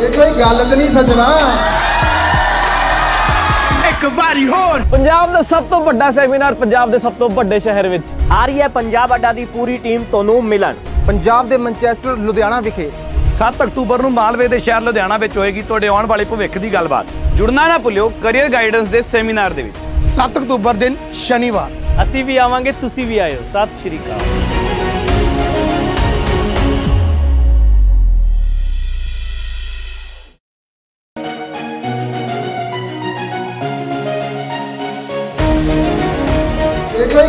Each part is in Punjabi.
ਇਹ ਕੋਈ ਗੱਲ ਤੇ ਨਹੀਂ ਸਜਣਾ। ਇੱਕ ਵਾਰੀ ਹੋਰ। ਪੰਜਾਬ ਦਾ ਸਭ ਤੋਂ ਵੱਡਾ ਸੈਮੀਨਾਰ ਪੰਜਾਬ ਦੇ ਸਭ ਤੋਂ ਵੱਡੇ ਸ਼ਹਿਰ ਵਿੱਚ। ਆ ਰਹੀ ਹੈ ਪੰਜਾਬ ਅੱਡਾ ਦੀ ਪੂਰੀ ਟੀਮ ਤੁਹਾਨੂੰ ਮਿਲਣ। ਪੰਜਾਬ ਦੇ ਮੈਨਚੈਸਟਰ ਲੁਧਿਆਣਾ ਵਿਖੇ 7 ਅਕਤੂਬਰ ਨੂੰ ਮਾਲਵੇ ਦੇ ਸ਼ਹਿਰ ਲੁਧਿਆਣਾ ਵਿੱਚ ਹੋਏਗੀ ਤੁਹਾਡੇ ਆਉਣ ਵਾਲੇ ਭਵਿੱਖ ਦੀ ਗੱਲਬਾਤ। ਜੁੜਨਾ ਨਾ ਭੁੱਲਿਓ ਕੈਰੀਅਰ ਗਾਈਡੈਂਸ ਦੇ ਸੈਮੀਨਾਰ ਦੇ ਵਿੱਚ। 7 ਅਕਤੂਬਰ ਦਿਨ ਸ਼ਨੀਵਾਰ। ਅਸੀਂ ਵੀ ਆਵਾਂਗੇ ਤੁਸੀਂ ਵੀ ਆਇਓ। ਸਤਿ ਸ਼੍ਰੀ ਅਕਾਲ।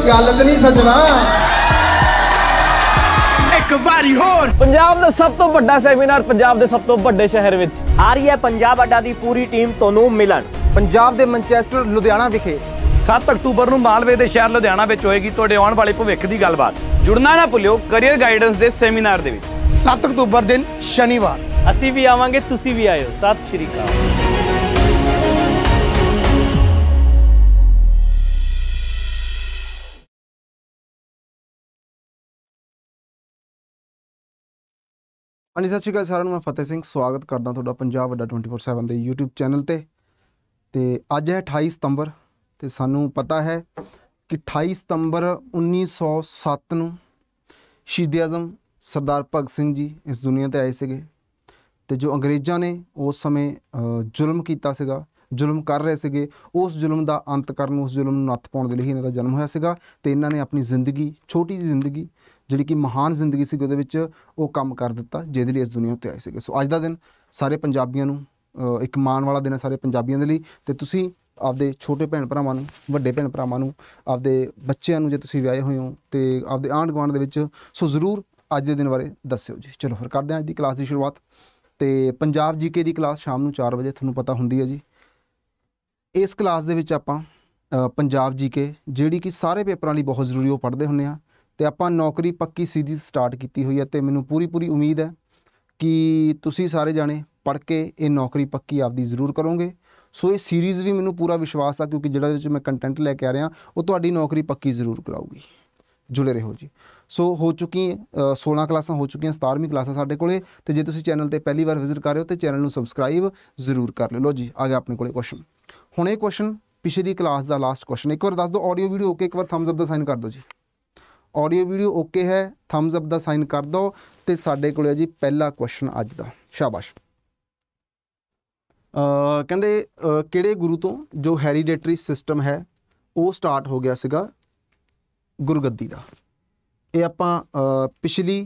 ਗੱਲ ਤੇ ਨਹੀਂ ਸਜਣਾ। ਇੱਕ ਵਾਰੀ ਹੋਰ। ਪੰਜਾਬ ਦਾ ਸਭ ਤੋਂ ਵੱਡਾ ਸੈਮੀਨਾਰ ਪੰਜਾਬ ਦੇ ਸਭ ਤੋਂ ਵੱਡੇ ਸ਼ਹਿਰ ਵਿੱਚ। ਆ ਰਹੀ ਹੈ ਪੰਜਾਬ ਅੱਡਾ ਦੀ ਪੂਰੀ ਟੀਮ ਤੁਹਾਨੂੰ ਮਿਲਣ। ਪੰਜਾਬ ਦੇ ਮੈਨਚੈਸਟਰ ਲੁਧਿਆਣਾ ਵਿਖੇ 7 ਅਕਤੂਬਰ ਨੂੰ ਮਾਲਵੇ ਦੇ ਸ਼ਹਿਰ ਲੁਧਿਆਣਾ ਵਿੱਚ ਹੋਏਗੀ ਤੁਹਾਡੇ ਆਉਣ ਵਾਲੇ ਭਵਿੱਖ ਦੀ ਗੱਲਬਾਤ। ਜੁੜਨਾ ਨਾ ਭੁੱਲਿਓ ਕੈਰੀਅਰ ਗਾਈਡੈਂਸ ਦੇ ਸੈਮੀਨਾਰ ਦੇ ਵਿੱਚ। 7 ਅਕਤੂਬਰ ਦਿਨ ਸ਼ਨੀਵਾਰ। ਅਸੀਂ ਵੀ ਆਵਾਂਗੇ ਤੁਸੀਂ ਵੀ ਆਇਓ। ਸਤਿ ਸ਼੍ਰੀ ਅਕਾਲ। ਹਾਂਜੀ, ਸਤਿ ਸ਼੍ਰੀ ਅਕਾਲ ਸਾਰਿਆਂ ਨੂੰ, ਮੈਂ ਫਤਿਹ ਸਿੰਘ, ਸਵਾਗਤ ਕਰਦਾ ਤੁਹਾਡਾ ਪੰਜਾਬ ਅੱਡਾ 24/7 ਦੇ YouTube ਚੈਨਲ ਤੇ। ਤੇ ਅੱਜ ਹੈ 28 ਸਤੰਬਰ ਤੇ ਸਾਨੂੰ ਪਤਾ ਹੈ ਕਿ 28 ਸਤੰਬਰ 1907 ਨੂੰ ਸ਼ਹੀਦ ਆਜ਼ਮ ਸਰਦਾਰ ਭਗਤ ਸਿੰਘ ਜੀ ਇਸ ਦੁਨੀਆ ਤੇ ਆਏ ਸੀਗੇ। ਤੇ ਜੋ ਅੰਗਰੇਜ਼ਾਂ ਨੇ ਉਸ ਸਮੇਂ ਜ਼ੁਲਮ ਕੀਤਾ ਸੀਗਾ, ਜ਼ੁਲਮ ਕਰ ਰਹੇ ਸੀਗੇ, ਉਸ ਜ਼ੁਲਮ ਦਾ ਅੰਤ ਕਰਨ, ਉਸ ਜ਼ੁਲਮ ਨੂੰ ਨੱਥ ਪਾਉਣ ਦੇ ਲਈ ਇਹਨਾਂ ਦਾ ਜਨਮ ਹੋਇਆ ਸੀਗਾ ਤੇ ਇਹਨਾਂ ਨੇ ਆਪਣੀ ਜ਼ਿੰਦਗੀ, ਛੋਟੀ ਜਿਹੀ ਜ਼ਿੰਦਗੀ ਜਿਹੜੀ ਕਿ ਮਹਾਨ ਜ਼ਿੰਦਗੀ ਸੀ ਉਹਦੇ ਵਿੱਚ ਉਹ ਕੰਮ ਕਰ ਦਿੱਤਾ ਜਿਹਦੇ ਲਈ ਇਸ ਦੁਨੀਆ ਉੱਤੇ ਆਏ ਸੀਗੇ। ਸੋ ਅੱਜ ਦਾ ਦਿਨ ਸਾਰੇ ਪੰਜਾਬੀਆਂ ਨੂੰ ਇੱਕ ਮਾਣ ਵਾਲਾ ਦਿਨ ਹੈ ਸਾਰੇ ਪੰਜਾਬੀਆਂ ਦੇ ਲਈ। ਤੇ ਤੁਸੀਂ ਆਪਦੇ ਛੋਟੇ ਭੈਣ ਭਰਾਵਾਂ ਨੂੰ ਵੱਡੇ ਭੈਣ ਭਰਾਵਾਂ ਨੂੰ ਆਪਦੇ ਬੱਚਿਆਂ ਨੂੰ ਜੇ ਤੁਸੀਂ ਵਿਆਹੇ ਹੋਏ ਹੋ ਤੇ ਆਪਦੇ ਆਂਢ ਗੁਆਂਢ ਦੇ ਵਿੱਚ ਸੋ ਜ਼ਰੂਰ ਅੱਜ ਦੇ ਦਿਨ ਬਾਰੇ ਦੱਸਿਓ ਜੀ। ਚਲੋ ਫਿਰ ਕਰਦੇ ਹਾਂ ਅੱਜ ਦੀ ਕਲਾਸ ਦੀ ਸ਼ੁਰੂਆਤ। ਤੇ ਪੰਜਾਬ ਜੀਕੇ ਦੀ ਕਲਾਸ ਸ਼ਾਮ ਨੂੰ 4 ਵਜੇ ਤੁਹਾਨੂੰ ਪਤਾ ਹੁੰਦੀ ਹੈ ਜੀ। ਇਸ ਕਲਾਸ ਦੇ ਵਿੱਚ ਆਪਾਂ ਅ, ਪੰਜਾਬ ਜੀਕੇ ਜਿਹੜੀ ਕਿ ਸਾਰੇ ਪੇਪਰਾਂ ਲਈ ਬਹੁਤ ਜ਼ਰੂਰੀ ਉਹ ਪੜ੍ਹਦੇ ਹੁੰਦੇ ਆ ਤੇ ਆਪਾਂ ਨੌਕਰੀ ਪੱਕੀ ਸੀਰੀਜ਼ ਸਟਾਰਟ ਕੀਤੀ ਹੋਈ ਹੈ ਤੇ ਮੈਨੂੰ ਪੂਰੀ ਪੂਰੀ ਉਮੀਦ ਹੈ ਕਿ ਤੁਸੀਂ ਸਾਰੇ ਜਾਣੇ ਪੜ੍ਹ ਕੇ ਇਹ ਨੌਕਰੀ ਪੱਕੀ ਆਪਦੀ ਜ਼ਰੂਰ ਕਰੋਗੇ। ਸੋ ਇਹ ਸੀਰੀਜ਼ ਵੀ ਮੈਨੂੰ ਪੂਰਾ ਵਿਸ਼ਵਾਸ ਆ ਕਿਉਂਕਿ ਜਿਹੜਾ ਵਿੱਚ ਮੈਂ ਕੰਟੈਂਟ ਲੈ ਕੇ ਆ ਰਿਹਾ ਉਹ ਤੁਹਾਡੀ ਨੌਕਰੀ ਪੱਕੀ ਜ਼ਰੂਰ ਕਰਾਊਗੀ। ਜੁੜੇ ਰਹੋ ਜੀ। ਸੋ ਹੋ ਚੁੱਕੀ ਅ, 16 ਕਲਾਸਾਂ ਹੋ ਚੁੱਕੀਆਂ 17ਵੀਂ ਕਲਾਸਾਂ ਸਾਡੇ ਕੋਲੇ ਤੇ ਜੇ ਤੁਸੀਂ ਚੈਨਲ ਤੇ ਪਹਿਲੀ ਵਾਰ ਵਿਜ਼ਿਟ ਕਰ ਰਹੇ ਹੋ ਤੇ ਚੈਨਲ ਨੂੰ ਸਬਸਕ੍ਰਾਈਬ ਜ਼ਰੂਰ ਕਰ ਲਿਓ। ਲੋ ਜੀ ਆ ਗਿਆ ਆਪਣੇ ਕੋਲੇ ਕੁਐਸਚਨ ਹੁਣ ਇਹ ਕੁਐਸਚਨ ਪਿਛਲੀ ਕਲਾਸ ਦਾ ਲਾਸਟ ਕੁਐਸਚਨ ਇੱਕ ਵਾਰ ਦੱਸ ਦਿਓ ਆਡੀਓ ਵੀਡੀਓ ਓਕੇ ਇੱਕ ਵਾਰ ਥੰਬਸ ਅਪ ਦਾ ਸਾਈਨ ਕਰ ਦਿਓ ਜੀ। ਆਡੀਓ ਵੀਡੀਓ ਓਕੇ ਹੈ ਥੰਬਸ ਅਪ ਦਾ ਸਾਈਨ ਕਰ ਦਿਓ ਤੇ ਸਾਡੇ ਕੋਲ ਹੈ ਜੀ ਪਹਿਲਾ ਕੁਐਸਚਨ ਅੱਜ ਦਾ। ਸ਼ਾਬਾਸ਼। ਅ ਕਹਿੰਦੇ ਕਿਹੜੇ ਗੁਰੂ ਤੋਂ ਜੋ ਹੈਰੀਡੇਟਰੀ ਸਿਸਟਮ ਹੈ, ਉਹ ਸਟਾਰਟ ਹੋ ਗਿਆ ਸੀਗਾ ਗੁਰਗੱਦੀ ਦਾ? ਇਹ ਆਪਾਂ ਪਿਛਲੀ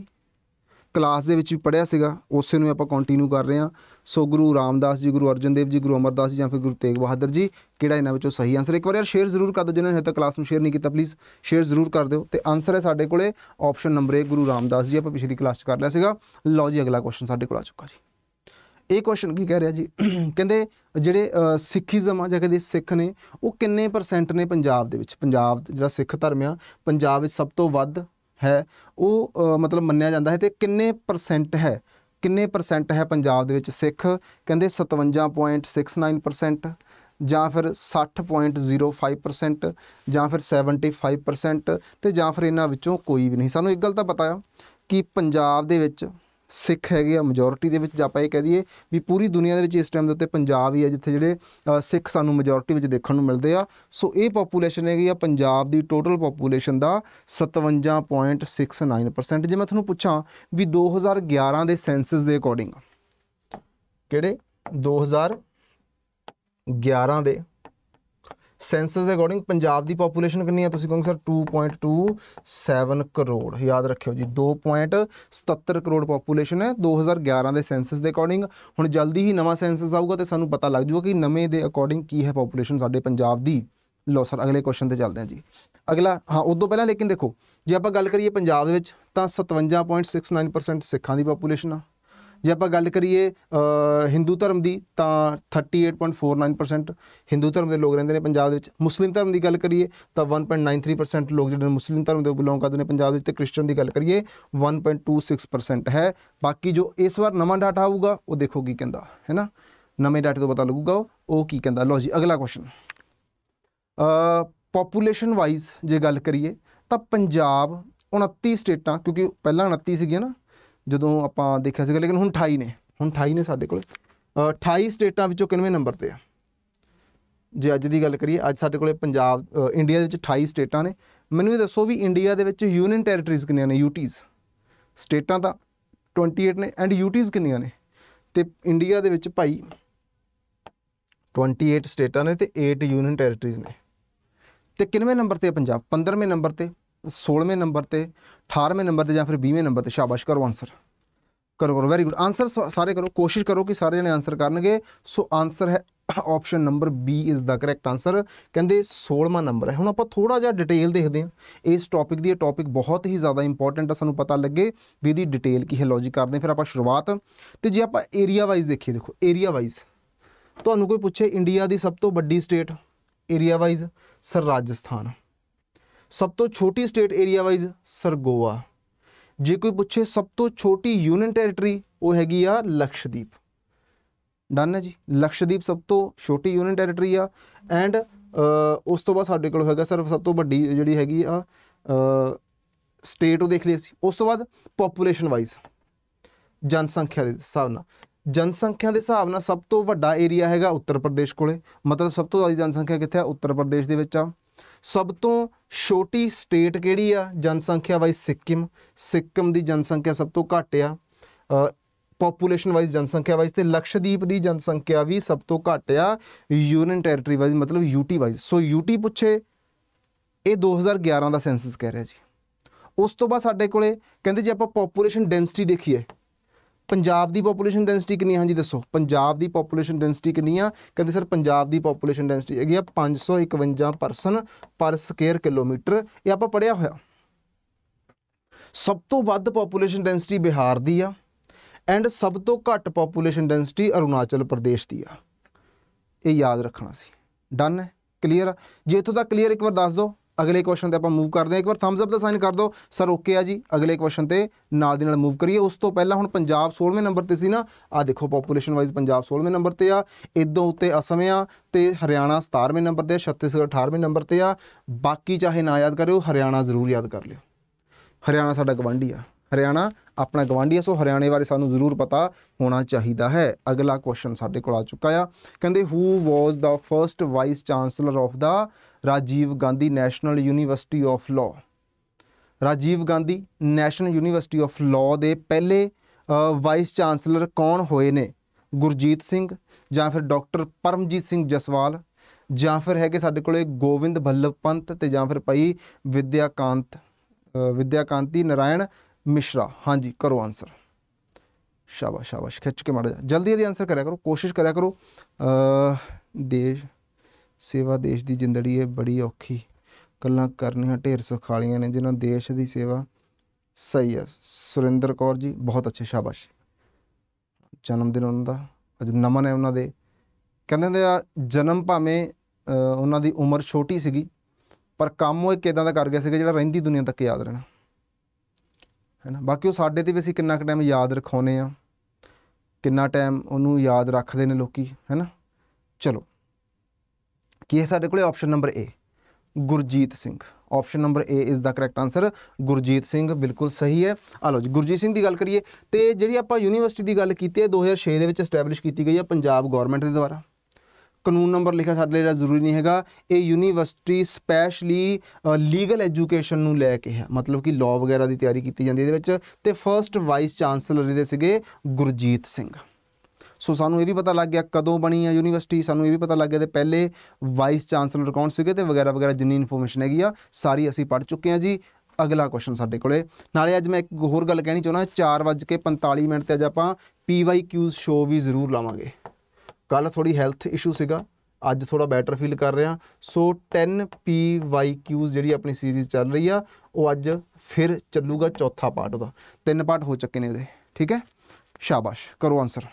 ਕਲਾਸ ਦੇ ਵਿੱਚ ਵੀ ਪੜਿਆ ਸੀਗਾ ਉਸੇ ਨੂੰ ਆਪਾਂ ਕੰਟੀਨਿਊ ਕਰ ਰਹੇ ਹਾਂ। ਸੋ ਗੁਰੂ ਰਾਮਦਾਸ ਜੀ ਗੁਰੂ ਅਰਜਨ ਦੇਵ ਜੀ ਗੁਰੂ ਅਮਰਦਾਸ ਜੀ ਜਾਂ ਫਿਰ ਗੁਰੂ ਤੇਗ ਬਹਾਦਰ ਜੀ ਕਿਹੜਾ ਇਹਨਾਂ ਵਿੱਚੋਂ ਸਹੀ ਆਨਸਰ ਇੱਕ ਵਾਰ ਯਾਰ ਸ਼ੇਅਰ ਜ਼ਰੂਰ ਕਰ ਦਿਓ ਜਿਹਨਾਂ ਨੇ ਹਜੇ ਤੱਕ ਕਲਾਸ ਨੂੰ ਸ਼ੇਅਰ ਨਹੀਂ ਕੀਤਾ ਪਲੀਜ਼ ਸ਼ੇਅਰ ਜ਼ਰੂਰ ਕਰ ਦਿਓ। ਤੇ ਆਨਸਰ ਹੈ ਸਾਡੇ ਕੋਲੇ ਆਪਸ਼ਨ ਨੰਬਰ 1 ਗੁਰੂ ਰਾਮਦਾਸ ਜੀ ਆਪਾਂ ਪਿਛਲੀ ਕਲਾਸ 'ਚ ਕਰ ਲਿਆ ਸੀਗਾ। ਲਓ ਜੀ ਅਗਲਾ ਕੁਐਸਚਨ ਸਾਡੇ ਕੋਲ ਆ ਚੁੱਕਾ ਜੀ। ਇਹ ਕੁਐਸਚਨ ਕੀ ਕਹਿ ਰਿਹਾ ਜੀ? ਕਹਿੰਦੇ ਜਿਹੜੇ ਅ, ਸਿੱਖੀਜ਼ਮ ਆ ਜਾਂ ਕਹਿੰਦੇ ਸਿੱਖ ਨੇ ਉਹ ਕਿੰਨੇ ਪਰਸੈਂਟ ਨੇ ਪੰਜਾਬ ਦੇ ਵਿੱਚ? ਪੰਜਾਬ ਜਿਹੜਾ ਸਿੱਖ ਧਰਮ ਆ ਪੰਜਾਬ ਵਿੱਚ ਸਭ ਤੋਂ ਵੱਧ ਹੈ, ਉਹ ਮਤਲਬ ਮੰਨਿਆ ਜਾਂਦਾ ਹੈ ਤੇ ਕਿੰਨੇ ਪਰਸੈਂਟ ਹੈ? ਕਿੰਨੇ ਪਰਸੈਂਟ ਹੈ ਪੰਜਾਬ ਦੇ ਵਿੱਚ ਸਿੱਖ? ਕਹਿੰਦੇ 57.69% ਜਾਂ ਫਿਰ 60.05% ਜਾਂ ਫਿਰ 75% ਤੇ ਜਾਂ ਫਿਰ ਇਹਨਾਂ ਵਿੱਚੋਂ ਕੋਈ ਵੀ ਨਹੀਂ। ਸਾਨੂੰ ਇੱਕ ਗੱਲ ਤਾਂ ਪਤਾ ਆ ਕਿ ਪੰਜਾਬ ਦੇ ਵਿੱਚ ਸਿੱਖ ਹੈਗੇ ਆ ਮੈਜੋਰਿਟੀ ਦੇ ਵਿੱਚ ਆਪਾਂ ਇਹ ਕਹਿ ਦਈਏ ਵੀ ਪੂਰੀ ਦੁਨੀਆ ਦੇ ਵਿੱਚ ਇਸ ਟਾਈਮ ਦੇ ਉੱਤੇ ਪੰਜਾਬ ਹੀ ਆ, ਜਿੱਥੇ ਜਿਹੜੇ ਸਿੱਖ ਸਾਨੂੰ ਮੈਜੋਰਿਟੀ ਵਿੱਚ ਦੇਖਣ ਨੂੰ ਮਿਲਦੇ ਆ। ਸੋ ਇਹ ਪੋਪੂਲੇਸ਼ਨ ਹੈਗੀ ਆ ਪੰਜਾਬ ਦੀ ਟੋਟਲ ਪੋਪੂਲੇਸ਼ਨ ਦਾ 57.69% ਜੇ ਮੈਂ ਤੁਹਾਨੂੰ ਪੁੱਛਾਂ ਵੀ 2011 ਦੇ ਸੈਂਸਸ ਦੇ ਅਕੋਰਡਿੰਗ ਕਿਹੜੇ? 2011 ਦੇ। ਸੈਂਸਸ ਦੇ ਅਕੋਰਡਿੰਗ ਪੰਜਾਬ ਦੀ ਪੋਪੂਲੇਸ਼ਨ ਕਿੰਨੀ ਹੈ? ਤੁਸੀਂ ਕਹੋਗੇ ਸਰ 2.27 ਕਰੋੜ। ਯਾਦ ਰੱਖਿਓ ਜੀ 2.77 ਕਰੋੜ ਪੋਪੂਲੇਸ਼ਨ ਹੈ 2011 ਦੇ ਸੈਂਸਸ ਦੇ ਅਕੋਰਡਿੰਗ। ਹੁਣ ਜਲਦੀ ਹੀ ਨਵਾਂ ਸੈਂਸਸ ਆਊਗਾ ਤੇ ਸਾਨੂੰ ਪਤਾ ਲੱਗ ਜਾਊਗਾ ਕਿ ਨਵੇਂ ਦੇ ਅਕੋਰਡਿੰਗ ਕੀ ਹੈ ਪੋਪੂਲੇਸ਼ਨ ਸਾਡੇ ਪੰਜਾਬ ਦੀ। ਲੋ ਸਰ, ਅਗਲੇ ਕੁਐਸਚਨ ਤੇ ਚੱਲਦੇ ਹਾਂ ਜੀ। ਅਗਲਾ, ਹਾਂ ਉਸ ਤੋਂ ਪਹਿਲਾਂ ਲੇਕਿਨ ਦੇਖੋ, ਜੇ ਆਪਾਂ ਗੱਲ ਕਰੀਏ ਪੰਜਾਬ ਦੇ ਵਿੱਚ, ਤਾਂ 57.69% ਸਿੱਖਾਂ ਦੀ ਪੋਪੂਲੇਸ਼ਨ ਆ। ਜੇ ਆਪਾਂ ਗੱਲ ਕਰੀਏ ਹਿੰਦੂ ਧਰਮ ਦੀ, ਤਾਂ 38.49% ਹਿੰਦੂ ਧਰਮ ਦੇ ਲੋਕ ਰਹਿੰਦੇ ਨੇ ਪੰਜਾਬ ਦੇ ਵਿੱਚ। ਮੁਸਲਿਮ ਧਰਮ ਦੀ ਗੱਲ ਕਰੀਏ, ਤਾਂ 1.93% ਲੋਕ ਜਿਹੜੇ ਮੁਸਲਿਮ ਧਰਮ ਦੇ ਬਿਲੋਂਗ ਕਰਦੇ ਨੇ ਪੰਜਾਬ ਦੇ ਵਿੱਚ। ਤੇ ਕ੍ਰਿਸਚਨ ਦੀ ਗੱਲ ਕਰੀਏ 1.26% ਹੈ। ਬਾਕੀ ਜੋ ਇਸ ਵਾਰ ਨਵਾਂ ਡਾਟਾ ਆਊਗਾ, ਉਹ ਦੇਖੋ ਕੀ ਕਹਿੰਦਾ, ਹੈ ਨਾ? ਨਵੇਂ ਡਾਟੇ ਤੋਂ ਪਤਾ ਲੱਗੂਗਾ ਉਹ- ਕੀ ਕਹਿੰਦਾ। ਲਓ ਜੀ, ਅਗਲਾ ਕੁਐਸਚਨ ਪੋਪੂਲੇਸ਼ਨ ਵਾਈਜ਼ ਜੇ ਗੱਲ ਕਰੀਏ, ਤਾਂ ਪੰਜਾਬ 29 ਸਟੇਟਾਂ, ਕਿਉਂਕਿ ਪਹਿਲਾਂ 29 ਸੀਗੀਆਂ ਨਾ ਜਦੋਂ ਆਪਾਂ ਦੇਖਿਆ ਸੀਗਾ ਲੇਕਿਨ ਹੁਣ 28 ਨੇ ਹੁਣ 28 ਨੇ ਸਾਡੇ ਕੋਲ। ਅ, 28 ਸਟੇਟਾਂ ਵਿੱਚੋਂ ਕਿੰਨਵੇਂ ਨੰਬਰ ਤੇ ਆ? ਜੇ ਅੱਜ ਦੀ ਗੱਲ ਕਰੀਏ ਅੱਜ ਸਾਡੇ ਕੋਲੇ ਪੰਜਾਬ ਇੰਡੀਆ ਦੇ ਵਿੱਚ 28 ਸਟੇਟਾਂ ਨੇ। ਮੈਨੂੰ ਇਹ ਦੱਸੋ ਵੀ ਇੰਡੀਆ ਦੇ ਵਿੱਚ ਯੂਨੀਅਨ ਟੈਰੀਟਰੀਜ਼ ਕਿੰਨੀਆਂ ਨੇ ਯੂਟੀਜ਼ ਸਟੇਟਾਂ ਤਾਂ 28 ਨੇ ਐਂਡ ਯੂਟੀਜ਼ ਕਿੰਨੀਆਂ ਨੇ? ਤੇ ਇੰਡੀਆ ਦੇ ਵਿੱਚ ਭਾਈ 28 ਸਟੇਟਾਂ ਨੇ ਤੇ 8 ਯੂਨੀਅਨ ਟੈਰੀਟਰੀਜ਼ ਨੇ। ਤੇ ਕਿੰਨਵੇਂ ਨੰਬਰ ਤੇ ਪੰਜਾਬ? 15ਵੇਂ ਨੰਬਰ ਤੇ। 16ਵੇਂ ਨੰਬਰ ਤੇ 18ਵੇਂ ਨੰਬਰ ਤੇ ਜਾਂ ਫਿਰ 20ਵੇਂ ਨੰਬਰ ਤੇ? ਸ਼ਾਬਾਸ਼, ਕਰੋ ਆਨਸਰ ਕਰੋ ਕਰੋ ਵੈਰੀ ਗੁੱਡ ਆਨਸਰ ਸਾਰੇ ਕਰੋ, ਕੋਸ਼ਿਸ਼ ਕਰੋ ਕਿ ਸਾਰੇ ਜਣੇ ਆਨਸਰ ਕਰਨਗੇ। ਸੋ ਆਨਸਰ ਹੈ option number B is the correct answer ਕਹਿੰਦੇ 16ਵਾਂ ਨੰਬਰ ਹੈ। ਹੁਣ ਆਪਾਂ ਥੋੜਾ ਜਿਹਾ ਡਿਟੇਲ ਦੇਖਦੇ ਹਾਂ। ਇਸ ਟੌਪਿਕ ਦੀ ਇਹ ਟੌਪਿਕ ਬਹੁਤ ਹੀ ਜ਼ਿਆਦਾ ਇੰਪੋਰਟੈਂਟ ਆ, ਸਾਨੂੰ ਪਤਾ ਲੱਗੇ ਵੀ ਇਹਦੀ ਡਿਟੇਲ ਕੀ ਹੈ। ਲੌਜੀਕ ਕਰਦੇ ਹਾਂ ਫਿਰ ਆਪਾਂ ਸ਼ੁਰੂਆਤ। ਤੇ ਜੇ ਆਪਾਂ ਏਰੀਆ ਵਾਈਜ਼ ਦੇਖੀਏ, ਦੇਖੋ ਏਰੀਆ ਵਾਈਜ਼ ਤੁਹਾਨੂੰ ਕੋਈ ਪੁੱਛੇ ਇੰਡੀਆ ਦੀ ਸਭ ਤੋਂ ਵੱਡੀ state area wise sir Rajasthan. ਸਭ ਤੋਂ ਛੋਟੀ state area wise sir Goa. ਜੇ ਕੋਈ ਪੁੱਛੇ ਸਭ ਤੋਂ ਛੋਟੀ ਯੂਨੀਅਨ ਟੈਰੀਟਰੀ ਉਹ ਹੈਗੀ ਆ ਲਕਸ਼ਦੀਪ। ਡਨ ਹੈ ਜੀ। ਲਕਸ਼ਦੀਪ ਸਭ ਤੋਂ ਛੋਟੀ ਯੂਨੀਅਨ ਟੈਰੀਟਰੀ ਆ। ਐਂਡ ਉਸ ਤੋਂ ਬਾਅਦ ਸਾਡੇ ਕੋਲ ਹੈਗਾ ਸਰ ਸਭ ਤੋਂ ਵੱਡੀ ਜਿਹੜੀ ਹੈਗੀ ਆ ਸਟੇਟ ਉਹ ਦੇਖ ਲਈ ਅਸੀਂ। ਉਸ ਤੋਂ ਬਾਅਦ ਪੋਪੂਲੇਸ਼ਨ ਵਾਈਜ਼ ਜਨਸੰਖਿਆ ਦੇ ਹਿਸਾਬ ਨਾਲ। ਜਨਸੰਖਿਆ ਦੇ ਹਿਸਾਬ ਨਾਲ ਸਭ ਤੋਂ ਵੱਡਾ ਏਰੀਆ ਹੈਗਾ ਉੱਤਰ ਪ੍ਰਦੇਸ਼ ਕੋਲੇ। ਮਤਲਬ ਸਭ ਤੋਂ ਜ਼ਿਆਦਾ ਜਨਸੰਖਿਆ ਕਿੱਥੇ ਆ? ਉੱਤਰ ਪ੍ਰਦੇਸ਼ ਦੇ ਵਿੱਚ ਆ। ਸਭ ਤੋਂ ਛੋਟੀ ਸਟੇਟ ਕਿਹੜੀ ਆ? ਜਨਸੰਖਿਆ ਵਾਈਜ਼ ਸਿੱਕਮ। ਸਿੱਕਮ ਦੀ ਜਨਸੰਖਿਆ ਸਭ ਤੋਂ ਘੱਟ ਆ। ਪੋਪੂਲੇਸ਼ਨ ਵਾਈਜ਼ ਜਨਸੰਖਿਆ ਵਾਈਜ਼ ਤੇ ਲਕਸ਼ਦੀਪ ਦੀ ਜਨਸੰਖਿਆ ਵੀ ਸਭ ਤੋਂ ਘੱਟ ਆ। ਯੂਨੀਅਨ ਟੈਰੀਟਰੀ ਵਾਈਜ਼, ਮਤਲਬ ਯੂਟੀ ਵਾਈਜ਼। ਸੋ ਯੂਟੀ ਪੁੱਛੇ, ਇਹ 2011 ਦਾ ਸੈਂਸਸ ਕਹਿ ਰਿਹਾ ਜੀ। ਉਸ ਤੋਂ ਬਾਅਦ ਸਾਡੇ ਕੋਲੇ ਕਹਿੰਦੇ ਜੇ ਆਪਾਂ ਪੋਪੂਲੇਸ਼ਨ ਡੈਂਸਿਟੀ ਦੇਖੀਏ। ਪੰਜਾਬ ਦੀ ਪੋਪੂਲੇਸ਼ਨ ਡੈਂਸਿਟੀ ਕਿੰਨੀ ਆ? ਹਾਂਜੀ, ਦੱਸੋ। ਪੰਜਾਬ ਦੀ ਪੋਪੂਲੇਸ਼ਨ ਡੈਂਸਿਟੀ ਕਿੰਨੀ ਆ? ਕਹਿੰਦੇ ਸਰ, ਪੰਜਾਬ ਦੀ ਪੋਪੂਲੇਸ਼ਨ ਡੈਂਸਿਟੀ ਹੈਗੀ ਆ 551 ਪਰਸਨ ਪਰ ਸਕੁਅਰ ਕਿਲੋਮੀਟਰ ਇਹ ਆਪਾਂ ਪੜਿਆ ਹੋਇਆ। ਸਭ ਤੋਂ ਵੱਧ ਪੋਪੂਲੇਸ਼ਨ ਡੈਂਸਿਟੀ ਬਿਹਾਰ ਦੀ ਆ ਐਂਡ ਸਭ ਤੋਂ ਘੱਟ ਪੋਪੂਲੇਸ਼ਨ ਡੈਂਸਿਟੀ ਅਰੁਣਾਚਲ ਪ੍ਰਦੇਸ਼ ਦੀ ਆ। ਇਹ ਯਾਦ ਰੱਖਣਾ ਸੀ। ਡਨ ਹੈ? ਕਲੀਅਰ ਆ? ਜੇ ਇੱਥੋਂ ਤੱਕ ਕਲੀਅਰ ਇੱਕ ਵਾਰ ਦੱਸ ਦਿਓ। ਅਗਲੇ ਕੁਐਸਚਨ ਤੇ ਆਪਾਂ ਮੂਵ ਕਰਦੇ ਹਾਂ। ਇੱਕ ਵਾਰ ਥੰਬਸ ਅਪ ਦਾ ਸਾਈਨ ਕਰ ਦਿਓ। ਸਰ ਓਕੇ ਆ ਜੀ। ਅਗਲੇ ਕੁਐਸਚਨ ਤੇ ਨਾਲ ਦੀ ਨਾਲ ਮੂਵ ਕਰੀਏ। ਉਸ ਤੋਂ ਪਹਿਲਾਂ ਹੁਣ ਪੰਜਾਬ 16ਵੇਂ ਨੰਬਰ ਤੇ ਸੀ ਨਾ ਆ ਦੇਖੋ ਪੋਪੂਲੇਸ਼ਨ ਵਾਈਜ਼ ਪੰਜਾਬ 16ਵੇਂ ਨੰਬਰ ਤੇ ਆ। ਇਦੋਂ ਉੱਤੇ ਅਸਮ ਆ ਤੇ ਹਰਿਆਣਾ 17ਵੇਂ ਨੰਬਰ ਤੇ ਆ, ਛੱਤੀਸਗੜ੍ਹ 18ਵੇਂ ਨੰਬਰ ਤੇ ਆ। ਬਾਕੀ ਚਾਹੇ ਨਾ ਯਾਦ ਕਰਿਓ, ਹਰਿਆਣਾ ਜ਼ਰੂਰ ਯਾਦ ਕਰ ਲਿਓ। ਹਰਿਆਣਾ ਸਾਡਾ ਗਵਾਂਢੀ ਆ। ਹਰਿਆਣਾ ਆਪਣਾ ਗਵਾਂਢੀ ਆ, ਸੋ ਹਰਿਆਣੇ ਬਾਰੇ ਸਾਨੂੰ ਜ਼ਰੂਰ ਪਤਾ ਹੋਣਾ ਚਾਹੀਦਾ ਹੈ। ਅਗਲਾ ਕੁਐਸਚਨ ਸਾਡੇ ਕੋਲ ਆ ਚੁੱਕਾ ਆ। ਕਹਿੰਦੇ who was the first vice chancellor of the Rajiv Gandhi national university of law. Rajiv Gandhi national university of law ਦੇ ਪਹਿਲੇ ਵਾਈਸ ਚਾਂਸਲਰ ਕੌਣ ਹੋਏ ਨੇ? ਗੁਰਜੀਤ ਸਿੰਘ ਜਾਂ ਫਿਰ ਡਾਕਟਰ ਪਰਮਜੀਤ ਸਿੰਘ ਜਸਵਾਲ ਜਾਂ ਫਿਰ ਹੈਗੇ ਸਾਡੇ ਕੋਲੇ ਗੋਵਿੰਦ ਬੱਲਭ ਪੰਤ ਤੇ ਜਾਂ ਫਿਰ ਭਾਈ ਵਿਦਿਆਕਾਂਤ ਅ, ਵਿਦਿਆਕਾਂਤੀ ਨਾਰਾਇਣ ਮਿਸ਼ਰਾ। ਹਾਂਜੀ ਕਰੋ ਆਨਸਰ ਸ਼ਾਬਾਸ਼ ਸ਼ਾਬਾਸ਼। ਖਿੱਚ ਕੇ ਮਾੜਾ ਜਿਹਾ। ਜਲਦੀ ਜਲਦੀ ਆਨਸਰ ਕਰਿਆ ਕਰੋ। ਕੋਸ਼ਿਸ਼ ਕਰਿਆ ਕਰੋ। ਅ, ਦੇਸ਼ ਸੇਵਾ ਦੇਸ਼ ਦੀ ਜ਼ਿੰਦੜੀ ਹੈ ਬੜੀ ਔਖੀ। ਗੱਲਾਂ ਕਰਨੀਆਂ ਢੇਰ ਸੁਖਾਲੀਆਂ ਨੇ, ਜਿਨ੍ਹਾਂ ਦੇਸ਼ ਦੀ ਸੇਵਾ ਸਹੀ ਹੈ ਸੁਰਿੰਦਰ ਕੌਰ ਜੀ, ਬਹੁਤ ਅੱਛੇ, ਸ਼ਾਬਾਸ਼। ਜਨਮ ਦਿਨ ਉਹਨਾਂ ਦਾ, ਅੱਜ ਨਮਨ ਹੈ ਉਹਨਾਂ ਦੇ। ਕਹਿੰਦੇ ਹੁੰਦੇ ਆ, ਜਨਮ ਭਾਵੇਂ ਉਹਨਾਂ ਦੀ ਉਮਰ ਛੋਟੀ ਸੀਗੀ, ਪਰ ਕੰਮ ਉਹ ਇੱਕ ਇਦਾਂ ਦਾ ਕਰ ਗਿਆ ਸੀਗਾ ਜਿਹੜਾ ਰਹਿੰਦੀ ਦੁਨੀਆ ਤੱਕ ਯਾਦ ਰਹਿਣਾ। ਹੈਨਾ? ਬਾਕੀ ਉਹ ਸਾਡੇ ਤੇ ਵੀ ਅਸੀਂ ਕਿੰਨਾ ਕੁ ਟਾਈਮ ਯਾਦ ਰਖਾਉਨੇ ਆ। ਕਿੰਨਾ ਟਾਈਮ ਉਹਨੂੰ ਯਾਦ ਰੱਖਦੇ ਨੇ ਲੋਕੀ, ਹੈਨਾ? ਚਲੋ। ਕੀ ਹੈ ਸਾਡੇ ਕੋਲੇ? Option number A Gurjeet Singh. Option number A is the correct answer Gurjeet Singh, ਬਿਲਕੁਲ ਸਹੀ ਹੈ। ਆ ਲਓ ਜੀ, ਗੁਰਜੀਤ ਸਿੰਘ ਦੀ ਗੱਲ ਕਰੀਏ, ਤੇ ਜਿਹੜੀ ਆਪਾਂ ਯੂਨੀਵਰਸਿਟੀ ਦੀ ਗੱਲ ਕੀਤੀ ਹੈ 2006 ਦੇ ਵਿੱਚ ਐਸਟੈਬਲਿਸ਼ ਕੀਤੀ ਗਈ ਹੈ ਪੰਜਾਬ ਗਵਰਨਮੈਂਟ ਦੇ ਦੁਆਰਾ। ਕਾਨੂੰਨ ਨੰਬਰ ਲਿਖਿਆ ਸਾਡੇ ਲਈ ਜਿਹੜਾ ਜ਼ਰੂਰੀ ਨਹੀਂ ਹੈਗਾ, ਇਹ ਯੂਨੀਵਰਸਿਟੀ ਸਪੈਸ਼ਲੀ ਲੀਗਲ ਐਜੂਕੇਸ਼ਨ ਨੂੰ ਲੈ ਕੇ ਹੈ। ਮਤਲਬ ਕਿ ਲਾਅ ਵਗੈਰਾ ਦੀ ਤਿਆਰੀ ਕੀਤੀ ਜਾਂਦੀ ਹੈ ਇਹਦੇ ਵਿੱਚ, ਤੇ ਫਰਸਟ ਵਾਈਸ ਚਾਂਸਲਰ ਇਹਦੇ ਸੀਗੇ ਗੁਰਜੀਤ ਸਿੰਘ। ਸੋ ਸਾਨੂੰ ਇਹ ਵੀ ਪਤਾ ਲੱਗ ਗਿਆ ਕਦੋਂ ਬਣੀ ਹੈ ਯੂਨੀਵਰਸਿਟੀ, ਸਾਨੂੰ ਇਹ ਵੀ ਪਤਾ ਲੱਗ ਗਿਆ ਤੇ ਪਹਿਲੇ ਵਾਈਸ ਚਾਂਸਲਰ ਕੌਣ ਸੀਗੇ ਤੇ ਵਗੈਰਾ ਵਗੈਰਾ ਜਿੰਨੀ ਇਨਫੋਰਮੇਸ਼ਨ ਹੈਗੀ ਆ, ਸਾਰੀ ਅਸੀਂ ਪੜ੍ਹ ਚੁੱਕੇ ਹਾਂ ਜੀ। ਅਗਲਾ ਕੁਐਸਚਨ ਸਾਡੇ ਕੋਲੇ। ਨਾਲੇ ਅੱਜ ਮੈਂ ਇੱਕ ਹੋਰ ਗੱਲ ਕਹਿਣੀ ਚਾਹੁੰਦਾ 4:45 ਮਿੰਟ ਤੇ ਅੱਜ ਆਪਾਂ ਪੀਵਾਈਕਿਊਜ਼ ਸ਼ੋਅ ਵੀ ਜ਼ਰੂਰ ਲਾਵਾਂਗੇ। ਕੱਲ ਥੋੜੀ ਹੈਲਥ ਇਸ਼ੂ ਸੀਗਾ, ਅੱਜ ਥੋੜਾ ਬੈਟਰ ਫੀਲ ਕਰ ਰਿਹਾ। ਸੋ 10 ਪੀਵਾਈਕਿਊਜ਼ ਜਿਹੜੀ ਆਪਣੀ ਸੀਰੀਜ਼ ਚੱਲ ਰਹੀ ਆ, ਉਹ ਅੱਜ ਫਿਰ ਚੱਲੂਗਾ ਚੌਥਾ ਪਾਰਟ ਉਹਦਾ। ਤਿੰਨ ਪਾਰਟ ਹੋ ਚੁੱਕੇ ਨੇ ਇਹਦੇ ਠੀਕ ਹੈ? ਸ਼ਾਬਾਸ਼, ਕਰੋ ਆਨਸਰ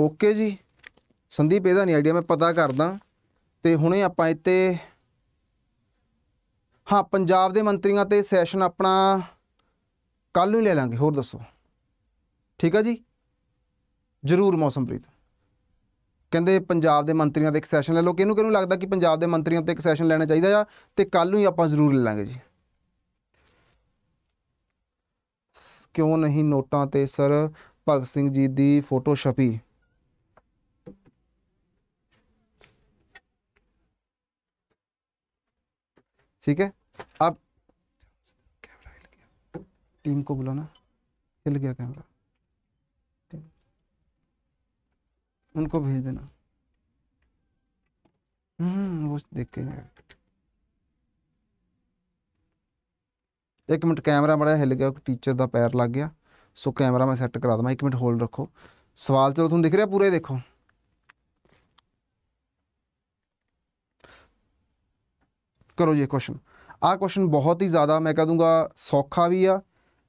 ਓਕੇ ਜੀ। ਸੰਦੀਪ, ਇਹਦਾ ਨਹੀਂ ਆਈਡੀਆ ਮੈਂ ਪਤਾ ਕਰਦਾ। ਤੇ ਹੁਣੇ ਆਪਾਂ ਇੱਥੇ ਹਾਂ, ਪੰਜਾਬ ਦੇ ਮੰਤਰੀਆਂ ਤੇ ਸੈਸ਼ਨ ਆਪਣਾ ਕੱਲ ਨੂੰ ਹੀ ਲੈ ਲਾਂਗੇ, ਹੋਰ ਦੱਸੋ। ਠੀਕ ਆ ਜੀ? ਜਰੂਰ ਮੌਸਮਪ੍ਰੀਤ ਕਹਿੰਦੇ ਪੰਜਾਬ ਦੇ ਮੰਤਰੀਆਂ ਦਾ ਇੱਕ ਸੈਸ਼ਨ ਲੈ ਲਓ। ਕਿਹਨੂੰ ਕਿਹਨੂੰ ਲੱਗਦਾ ਕਿ ਪੰਜਾਬ ਦੇ ਮੰਤਰੀਆਂ ਤੇ ਇੱਕ ਸੈਸ਼ਨ ਲੈਣਾ ਚਾਹੀਦਾ ਆ? ਤੇ ਕੱਲ ਨੂੰ ਹੀ ਆਪਾਂ ਜ਼ਰੂਰ ਲੈ ਲਾਂਗੇ ਜੀ। ਕਿਉਂ ਨਹੀਂ ਨੋਟਾਂ ਤੇ, ਸਰ? ਭਗਤ ਸਿੰਘ ਜੀ ਦੀ ਫੋਟੋ ਛਪੀ ठीक है अब कैमरा हिल गया टीम को बुलाना हिल गया कैमरा उनको भेज देना हम्म वो देखेंगे ਇੱਕ ਮਿੰਟ ਕੈਮਰਾ ਬੜਾ ਹਿੱਲ ਗਿਆ ਟੀਚਰ ਦਾ ਪੈਰ ਲੱਗ ਗਿਆ ਸੋ ਕੈਮਰਾ ਮੈਂ ਸੈੱਟ ਕਰਾ ਦਵਾਂ ਇੱਕ ਮਿੰਟ ਹੋਲਡ ਰੱਖੋ ਸਵਾਲ ਚਲੋ ਤੁਹਾਨੂੰ ਦਿਖ ਰਿਹਾ ਪੂਰੇ ਦੇਖੋ ਕਰੋ ਜੀ ਕੁਐਸਚਨ ਆਹ ਕੁਐਸਚਨ ਬਹੁਤ ਹੀ ਜ਼ਿਆਦਾ ਮੈਂ ਕਹ ਦੂੰਗਾ ਸੌਖਾ ਵੀ ਆ